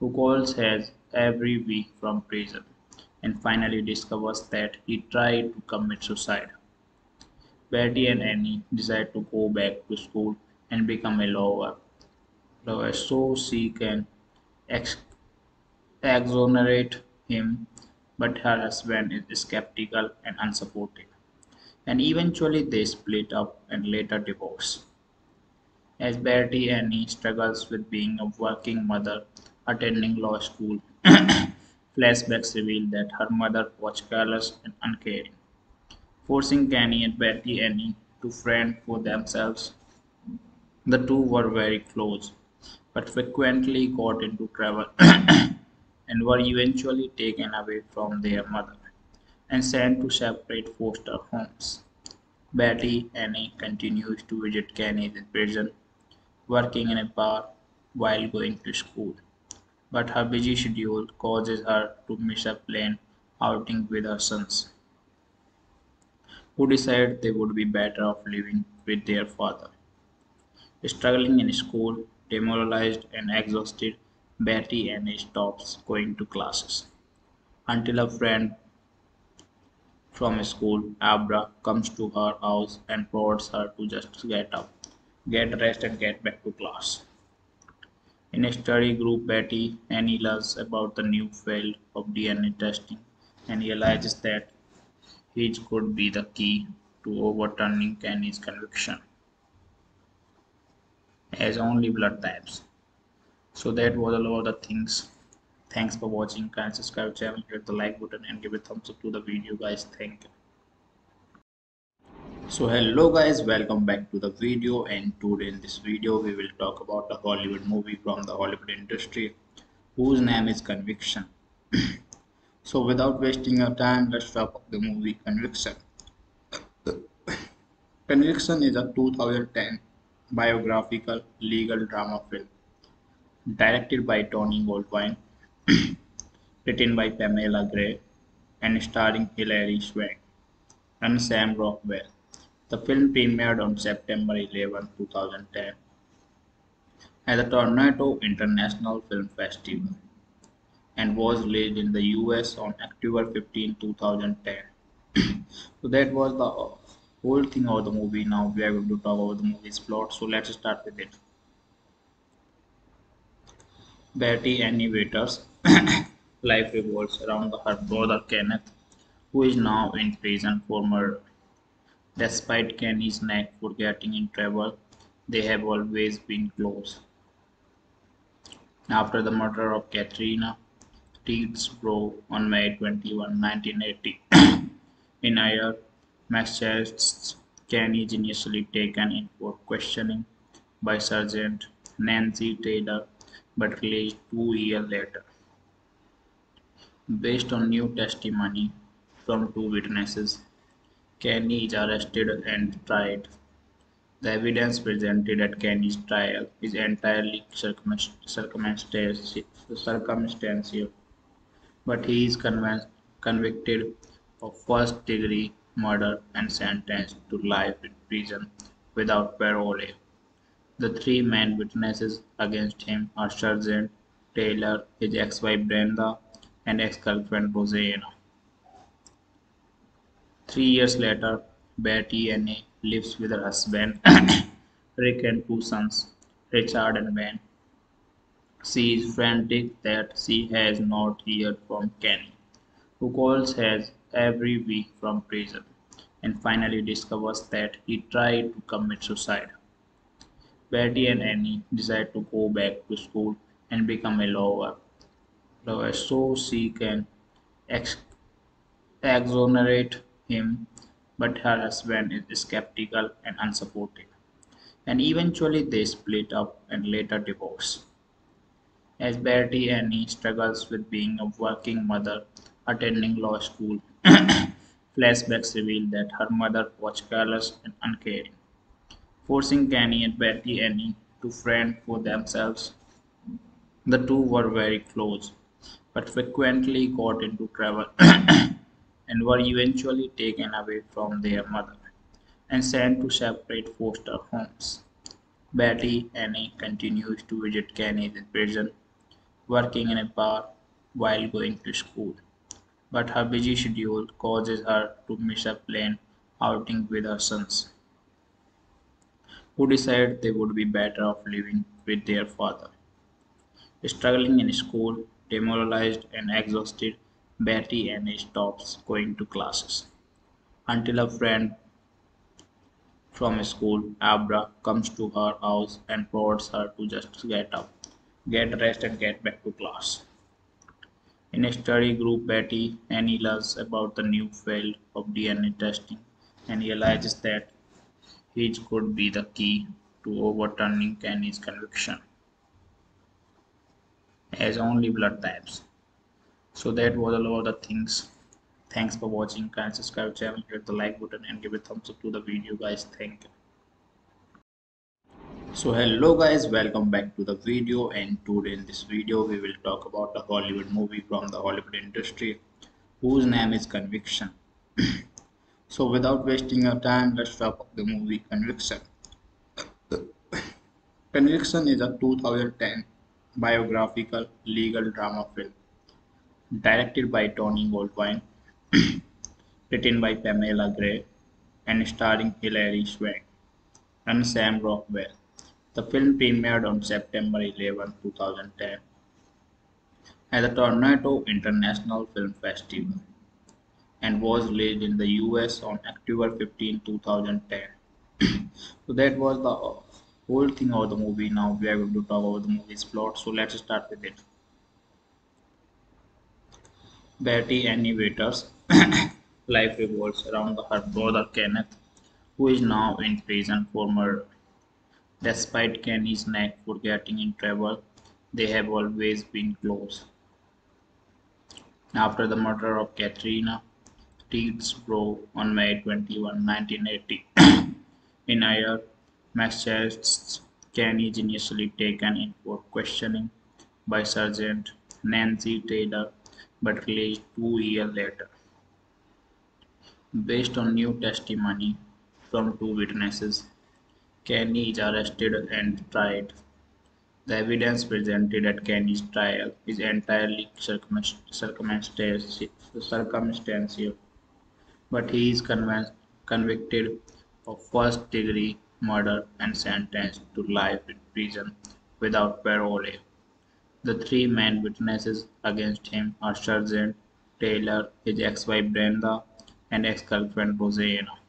who calls her every week from prison, and finally discovers that he tried to commit suicide. Betty and Annie decide to go back to school and become a lawyer, lawyer so she can ex- exonerate him, but her husband is skeptical and unsupportive, and eventually they split up and later divorce. As Betty Annie struggles with being a working mother attending law school, flashbacks reveal that her mother was careless and uncaring, forcing Kenny and Betty Annie to fend for themselves. The two were very close, but frequently got into trouble and were eventually taken away from their mother and sent to separate foster homes. Betty Annie continues to visit Kenny in prison, working in a bar while going to school, but her busy schedule causes her to miss a planned outing with her sons, who decide they would be better off living with their father. Struggling in school, demoralized and exhausted, Betty Annie stops going to classes until a friend from school, Abra, comes to her house and prods her to just get up, get dressed, and get back to class. In a study group, Betty Annie learns about the new field of DNA testing and realizes that his could be the key to overturning Kenny's conviction as only blood types. So that was all of the things. Thanks for watching. Kindly subscribe channel, hit the like button and give a thumbs up to the video guys. Thank you. So hello guys, welcome back to the video and today in this video we will talk about a Hollywood movie from the Hollywood industry whose name is Conviction. so without wasting your time, let's talk about the movie Conviction. Conviction is a 2010 biographical legal drama film directed by Tony Goldwyn, written by Pamela Gray, and starring Hilary Swank and Sam Rockwell. The film premiered on September 11, 2010 at the Toronto International Film Festival and was released in the US on October 15, 2010. so that was the whole thing of the movie. Now we are going to talk about the movie's plot. So let's start with it. Betty Annie Waters' life revolves around her brother Kenneth, who is now in prison for murder. Despite Kenny's knack for getting in trouble, they have always been close. After the murder of Katrina Teedsbro on May 21, 1980, in Ayer, Massachusetts, Kenny is initially taken in for questioning by Sergeant Nancy Taylor but released two years later. Based on new testimony from two witnesses, Kenny is arrested and tried. The evidence presented at Kenny's trial is entirely circumstantial, but he is convicted of first degree murder and sentenced to life in prison without parole. The three main witnesses against him are Sergeant Taylor, his ex-wife Brenda, and ex-girlfriend Rosanna. Three years later, Betty Annie lives with her husband Rick and two sons, Richard and Ben. She is frantic that she has not heard from Kenny, who calls her every week from prison, and finally discovers that he tried to commit suicide. Betty and Annie decide to go back to school and become a lawyer, lawyer so she can ex- exonerate him, but her husband is skeptical and unsupportive, and eventually they split up and later divorce. As Betty Annie struggles with being a working mother attending law school, flashbacks reveal that her mother was careless and uncaring forcing Kenny and Betty Annie to fend for themselves. The two were very close, but frequently got into trouble and were eventually taken away from their mother and sent to separate foster homes. Betty Annie continues to visit Kenny in prison, working in a bar while going to school, but her busy schedule causes her to miss a planned outing with her sons who decided they would be better off living with their father. Struggling in school, demoralized and exhausted, Betty Annie stops going to classes until a friend from school, Abra, comes to her house and prods her to just get up, get rest and get back to class. In a study group, Betty Annie learns about the new field of DNA testing and realizes that his could be the key to overturning Kenny's conviction as only blood types. So that was all of the things. Thanks for watching. Kindly subscribe channel, hit the like button and give a thumbs up to the video guys. Thank you. So hello guys, welcome back to the video and today in this video we will talk about a Hollywood movie from the Hollywood industry whose name is Conviction. So without wasting your time, let's talk about the movie Conviction. Conviction is a 2010 biographical legal drama film directed by Tony Goldwyn, written by Pamela Gray, and starring Hilary Swank and Sam Rockwell. The film premiered on September 11, 2010 at the Toronto International Film Festival and was released in the US on October 15, 2010. so that was the whole thing of the movie. Now we are going to talk about the movie's plot. So let's start with it. Betty Annie Waters' life revolves around her brother Kenneth, who is now in prison for murder. Despite Kenny's knack for getting in trouble, they have always been close. After the murder of Katrina Teedsbro on May 21, 1980, in Ayer, Massachusetts, Kenny is initially taken in for questioning by Sergeant Nancy Taylor but released two years later. Based on new testimony from two witnesses, Kenny is arrested and tried. The evidence presented at Kenny's trial is entirely circumstantial, but he is convicted of first degree murder and sentenced to life in prison without parole. The three main witnesses against him are Sergeant Taylor, his ex-wife Brenda, and ex-girlfriend Rosanna.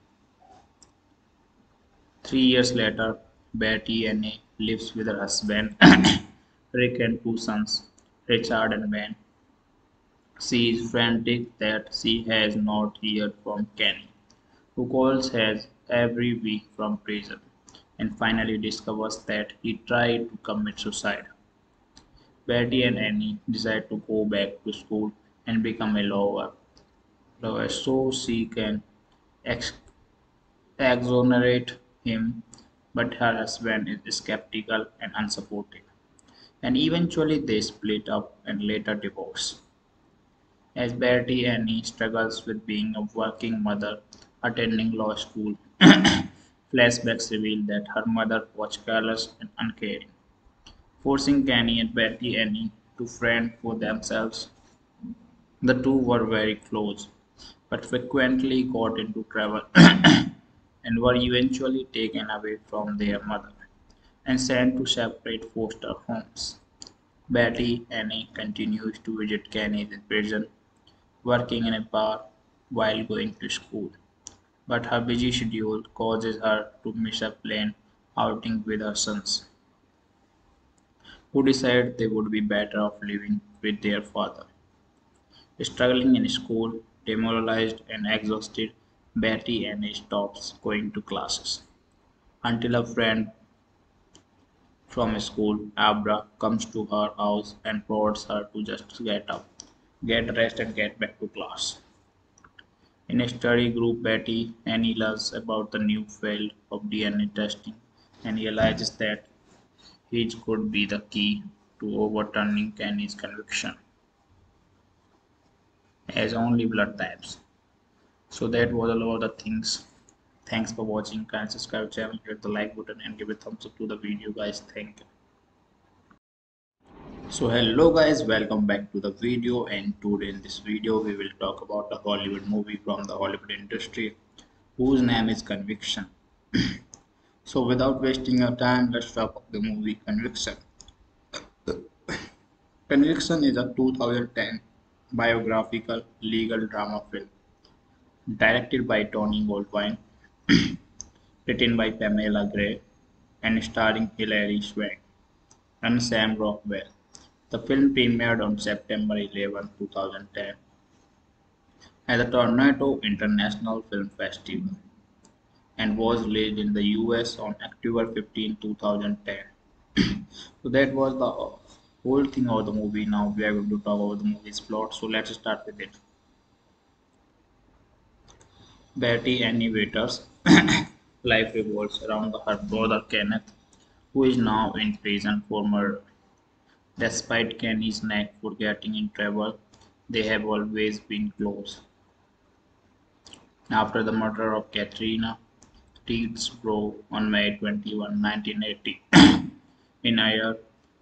Three years later, Betty Anne lives with her husband Rick and two sons, Richard and Ben. She is frantic that she has not heard from Kenny, who calls her every week from prison, and finally discovers that he tried to commit suicide. Betty and Annie decide to go back to school and become a lawyer, lawyer so she can ex- exonerate him, but her husband is skeptical and unsupportive, and eventually they split up and later divorce. As Betty Annie struggles with being a working mother attending law school, flashbacks reveal that her mother was careless and uncaring, forcing Kenny and Betty Annie to fend for themselves. The two were very close, but frequently got into trouble and were eventually taken away from their mother and sent to separate foster homes. Betty Annie continues to visit Kenny in prison, working in a bar while going to school, but her busy schedule causes her to miss a planned outing with her sons, who decide they would be better off living with their father. Struggling in school, demoralized and exhausted, Betty Annie stops going to classes until a friend from school, Abra, comes to her house and prods her to just get up, get dressed, and get back to class. In a study group, Betty Annie learns about the new field of DNA testing and realizes that his could be the key to overturning Kenny's conviction as only blood types. So that was all of the things. Thanks for watching. Can subscribe channel, hit the like button and give a thumbs up to the video guys. Thank you. So hello guys, welcome back to the video and today in this video we will talk about a Hollywood movie from the Hollywood industry whose name is Conviction. so without wasting your time, let's talk about the movie Conviction. Conviction is a 2010 biographical legal drama film directed by Tony Goldwyn, written by Pamela Gray, and starring Hilary Swank and Sam Rockwell. The film premiered on September 11, 2010 at the Toronto International Film Festival and was released in the US on October 15, 2010. so that was the whole thing of the movie. Now we are going to talk about the movie's plot. So let's start with it. Betty Annie Waters' life revolves around her brother Kenneth, who is now in prison for murder. Despite Kenny's knack for getting in trouble, they have always been close. After the murder of Katrina Teedsbro on May 21, 1980, in Ayer,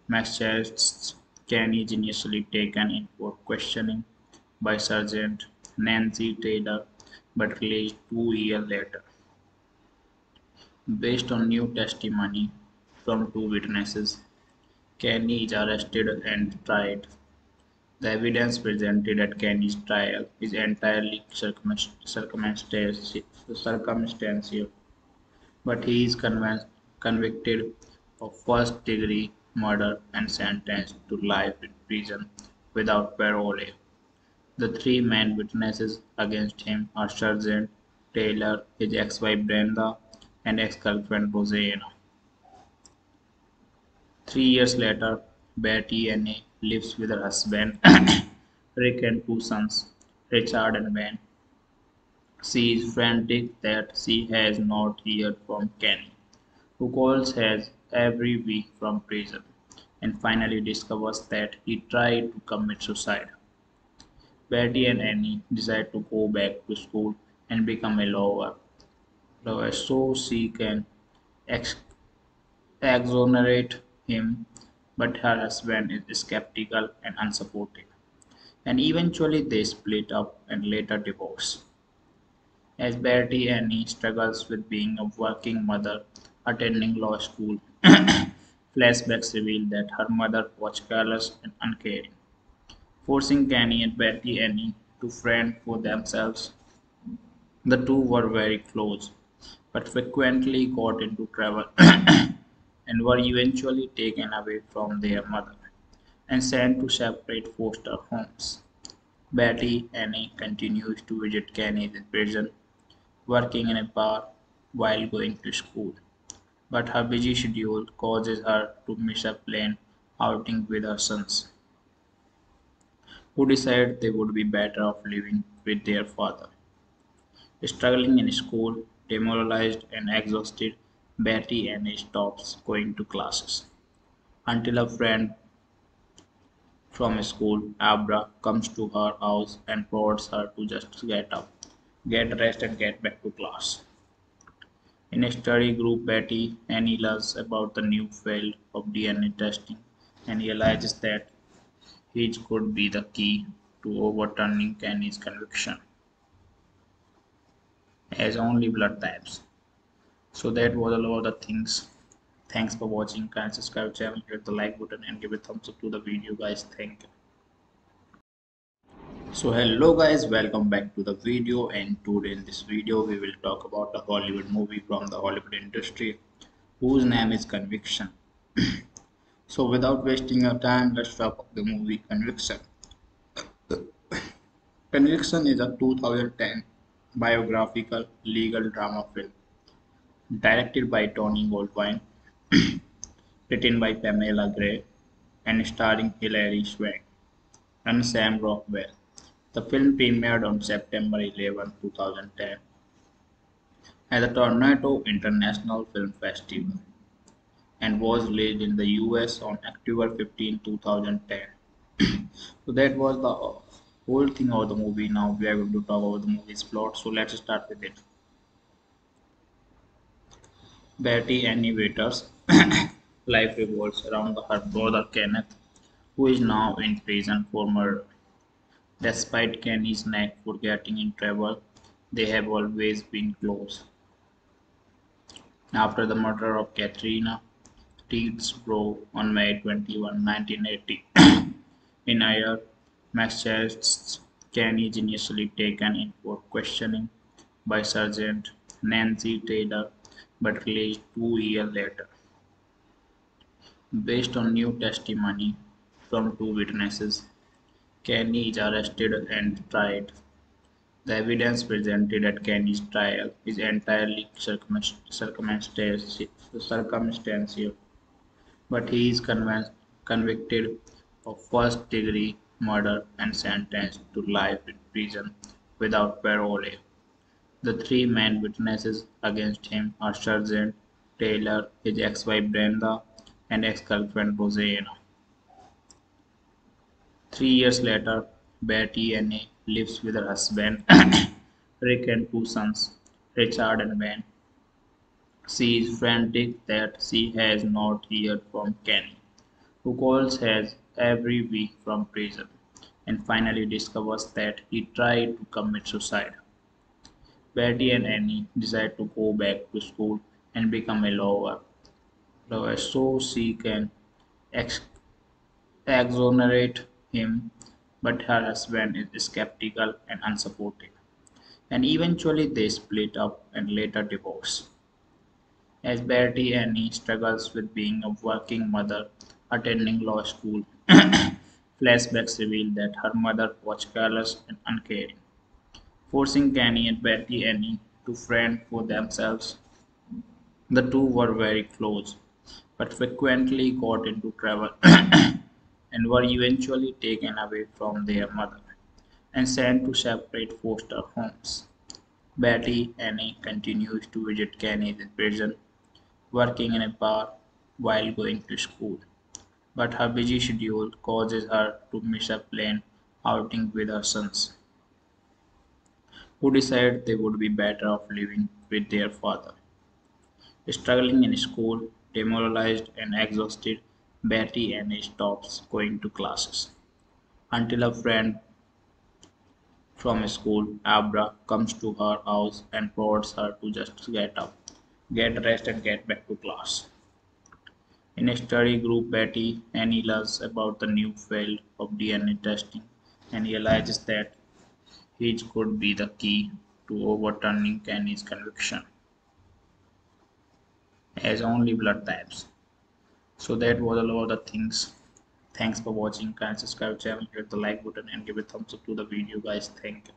Massachusetts, Kenny is initially taken in for questioning by Sergeant Nancy Taylor but released two years later. Based on new testimony from two witnesses, Kenny is arrested and tried. The evidence presented at Kenny's trial is entirely circumstantial, but he is convicted of first degree murder and sentenced to life in prison without parole. The three main witnesses against him are Sergeant Taylor, his ex-wife Brenda, and ex-girlfriend Rosanna. Three years later, Betty Anne lives with her husband Rick and two sons, Richard and Ben. She is frantic that she has not heard from Kenny, who calls her every week from prison, and finally discovers that he tried to commit suicide. Betty and Annie decide to go back to school and become a lawyer, lawyer so she can ex- exonerate him, but her husband is skeptical and unsupportive, and eventually they split up and later divorce. As Betty and Annie struggles with being a working mother attending law school, flashbacks reveal that her mother was careless and uncaring, forcing Kenny and Betty Annie to fend for themselves. The two were very close, but frequently got into trouble and were eventually taken away from their mother and sent to separate foster homes. Betty Annie continues to visit Kenny in prison, working in a bar while going to school, but her busy schedule causes her to miss a planned outing with her sons, who decide they would be better off living with their father. Struggling in school, demoralized and exhausted, Betty Annie stops going to classes until a friend from school, Abra, comes to her house and prods her to just get up, get dressed, and get back to class. In a study group, Betty Annie learns about the new field of DNA testing and realizes that his could be the key to overturning Kenny's conviction as only blood types. So that was all of the things. Thanks for watching. Kindly subscribe channel, hit the like button and give a thumbs up to the video guys. Thank you. So hello guys, welcome back to the video and today in this video we will talk about a Hollywood movie from the Hollywood industry whose name is Conviction. so without wasting your time, let's talk about the movie Conviction. Conviction is a 2010 biographical legal drama film directed by Tony Goldwyn, written by Pamela Gray, and starring Hilary Swank and Sam Rockwell. The film premiered on September 11, 2010 at the Toronto International Film Festival and was released in the US on October 15, 2010. so that was the whole thing of the movie. Now we are going to talk about the movie's plot. So let's start with it. Betty Annie Waters' life revolves around her brother Kenneth, who is now in prison for murder. Despite Kenny's knack for getting in trouble, they have always been close. After the murder of Katrina Teedsbro on May 21, 1980, in Ayer, Massachusetts, Kenny is initially taken in for questioning by Sergeant Nancy Taylor but released two years later. Based on new testimony from two witnesses, Kenny is arrested and tried. The evidence presented at Kenny's trial is entirely circumstantial, but he is convicted of first degree murder and sentenced to life in prison without parole. The three main witnesses against him are Sergeant Taylor, his ex-wife Brenda, and ex-girlfriend Rosanna. Three years later, Betty Anne lives with her husband Rick and two sons, Richard and Ben. She is frantic that she has not heard from Kenny, who calls her every week from prison and finally discovers that he tried to commit suicide. Betty and Annie decide to go back to school and become a lawyer, lawyer so she can ex- exonerate him, but her husband is skeptical and unsupportive. And eventually they split up and later divorce. As Betty Annie struggles with being a working mother attending law school, flashbacks reveal that her mother was careless and uncaring, forcing Kenny and Betty Annie to fend for themselves. The two were very close, but frequently got into trouble and were eventually taken away from their mother and sent to separate foster homes. Betty Annie continues to visit Kenny in prison, working in a bar while going to school, but her busy schedule causes her to miss a planned outing with her sons, who decide they would be better off living with their father. Struggling in school, demoralized and exhausted, Betty Annie stops going to classes until a friend from school, Abra, comes to her house and prods her to just get up, get rest, and get back to class. In a study group, Betty learns about the new field of DNA testing and realizes that his could be the key to overturning Kenny's conviction as only blood types. So that was all of the things. Thanks for watching. Can subscribe channel, hit the like button and give a thumbs up to the video guys. Thank you.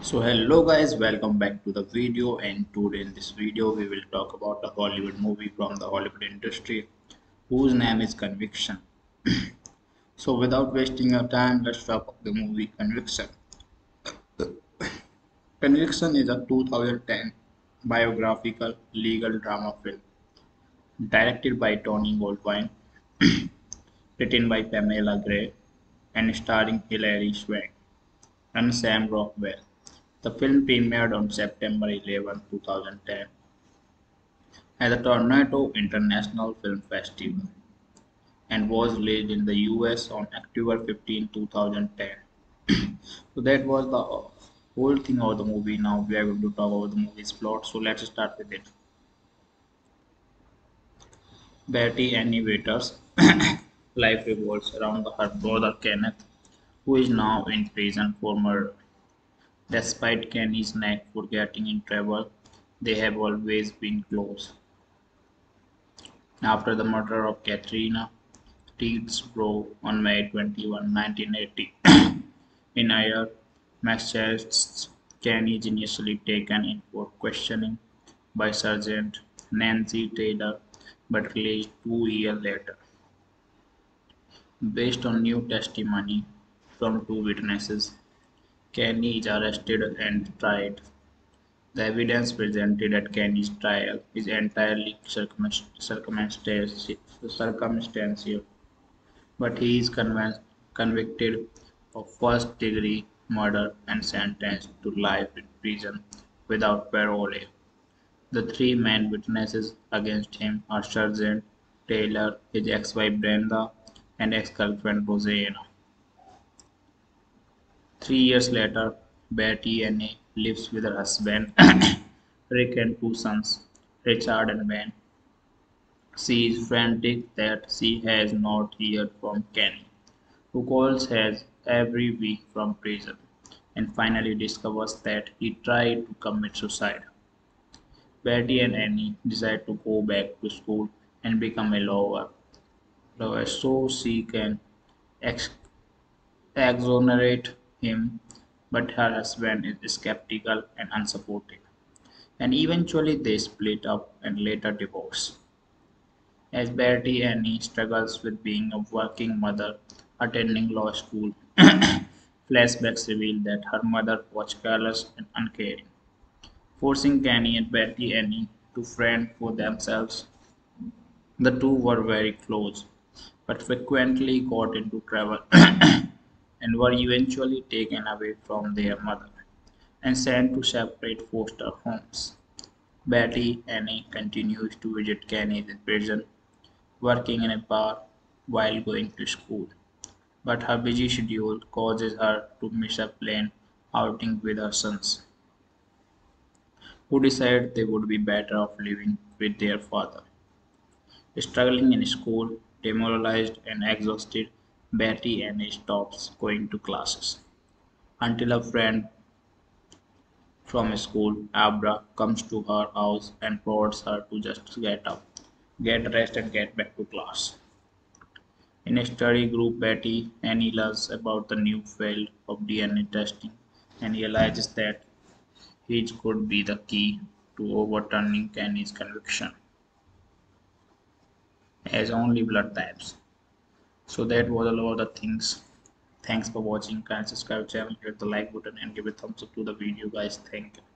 So hello guys, welcome back to the video and today in this video we will talk about a Hollywood movie from the Hollywood industry whose name is Conviction. so without wasting your time, let's talk about the movie Conviction. Conviction is a 2010 biographical legal drama film directed by Tony Goldwyn, written by Pamela Gray, and starring Hilary Swank and Sam Rockwell. The film premiered on September 11, 2010 at the Toronto International Film Festival and was released in the US on October 15, 2010. so that was the whole thing of the movie. Now we are going to talk about the movie's plot. So let's start with it. Betty Annie Waters' life revolves around her brother Kenneth, who is now in prison for murder. Despite Kenny's knack for getting in trouble, they have always been close. After the murder of Katrina Teedsbro on May 21, 1980, in Ayer, Massachusetts, Kenny is initially taken in for questioning by Sergeant Nancy Taylor but released two years later. Based on new testimony from two witnesses, Kenny is arrested and tried. The evidence presented at Kenny's trial is entirely circumstantial, but he is convicted of first degree murder and sentenced to life in prison without parole. The three main witnesses against him are Sergeant Taylor, his ex-wife Brenda, and ex-girlfriend Rosanna. Three years later, Betty and Annie lives with her husband Rick and two sons, Richard and Ben. She is frantic that she has not heard from Kenny, who calls her every week from prison, and finally discovers that he tried to commit suicide. Betty and Annie decide to go back to school and become a lawyer, lawyer so she can ex- exonerate him, but her husband is skeptical and unsupportive. And eventually they split up and later divorce. As Betty Annie struggles with being a working mother attending law school, flashbacks reveal that her mother was careless and uncaring, forcing Kenny and Betty Annie to fend for themselves. The two were very close, but frequently got into trouble and were eventually taken away from their mother and sent to separate foster homes. Betty Annie continues to visit Kenny in prison, working in a bar while going to school. But her busy schedule causes her to miss a planned outing with her sons, who decide they would be better off living with their father. Struggling in school, demoralized and exhausted, Betty Annie stops going to classes until a friend from school, Abra, comes to her house and prods her to just get up, get dressed, and get back to class. In a study group, Betty Annie learns about the new field of DNA testing and realizes that his could be the key to overturning Kenny's conviction as only blood types. So that was all of the things. Thanks for watching. Can subscribe channel, hit the like button and give a thumbs up to the video guys. Thank you.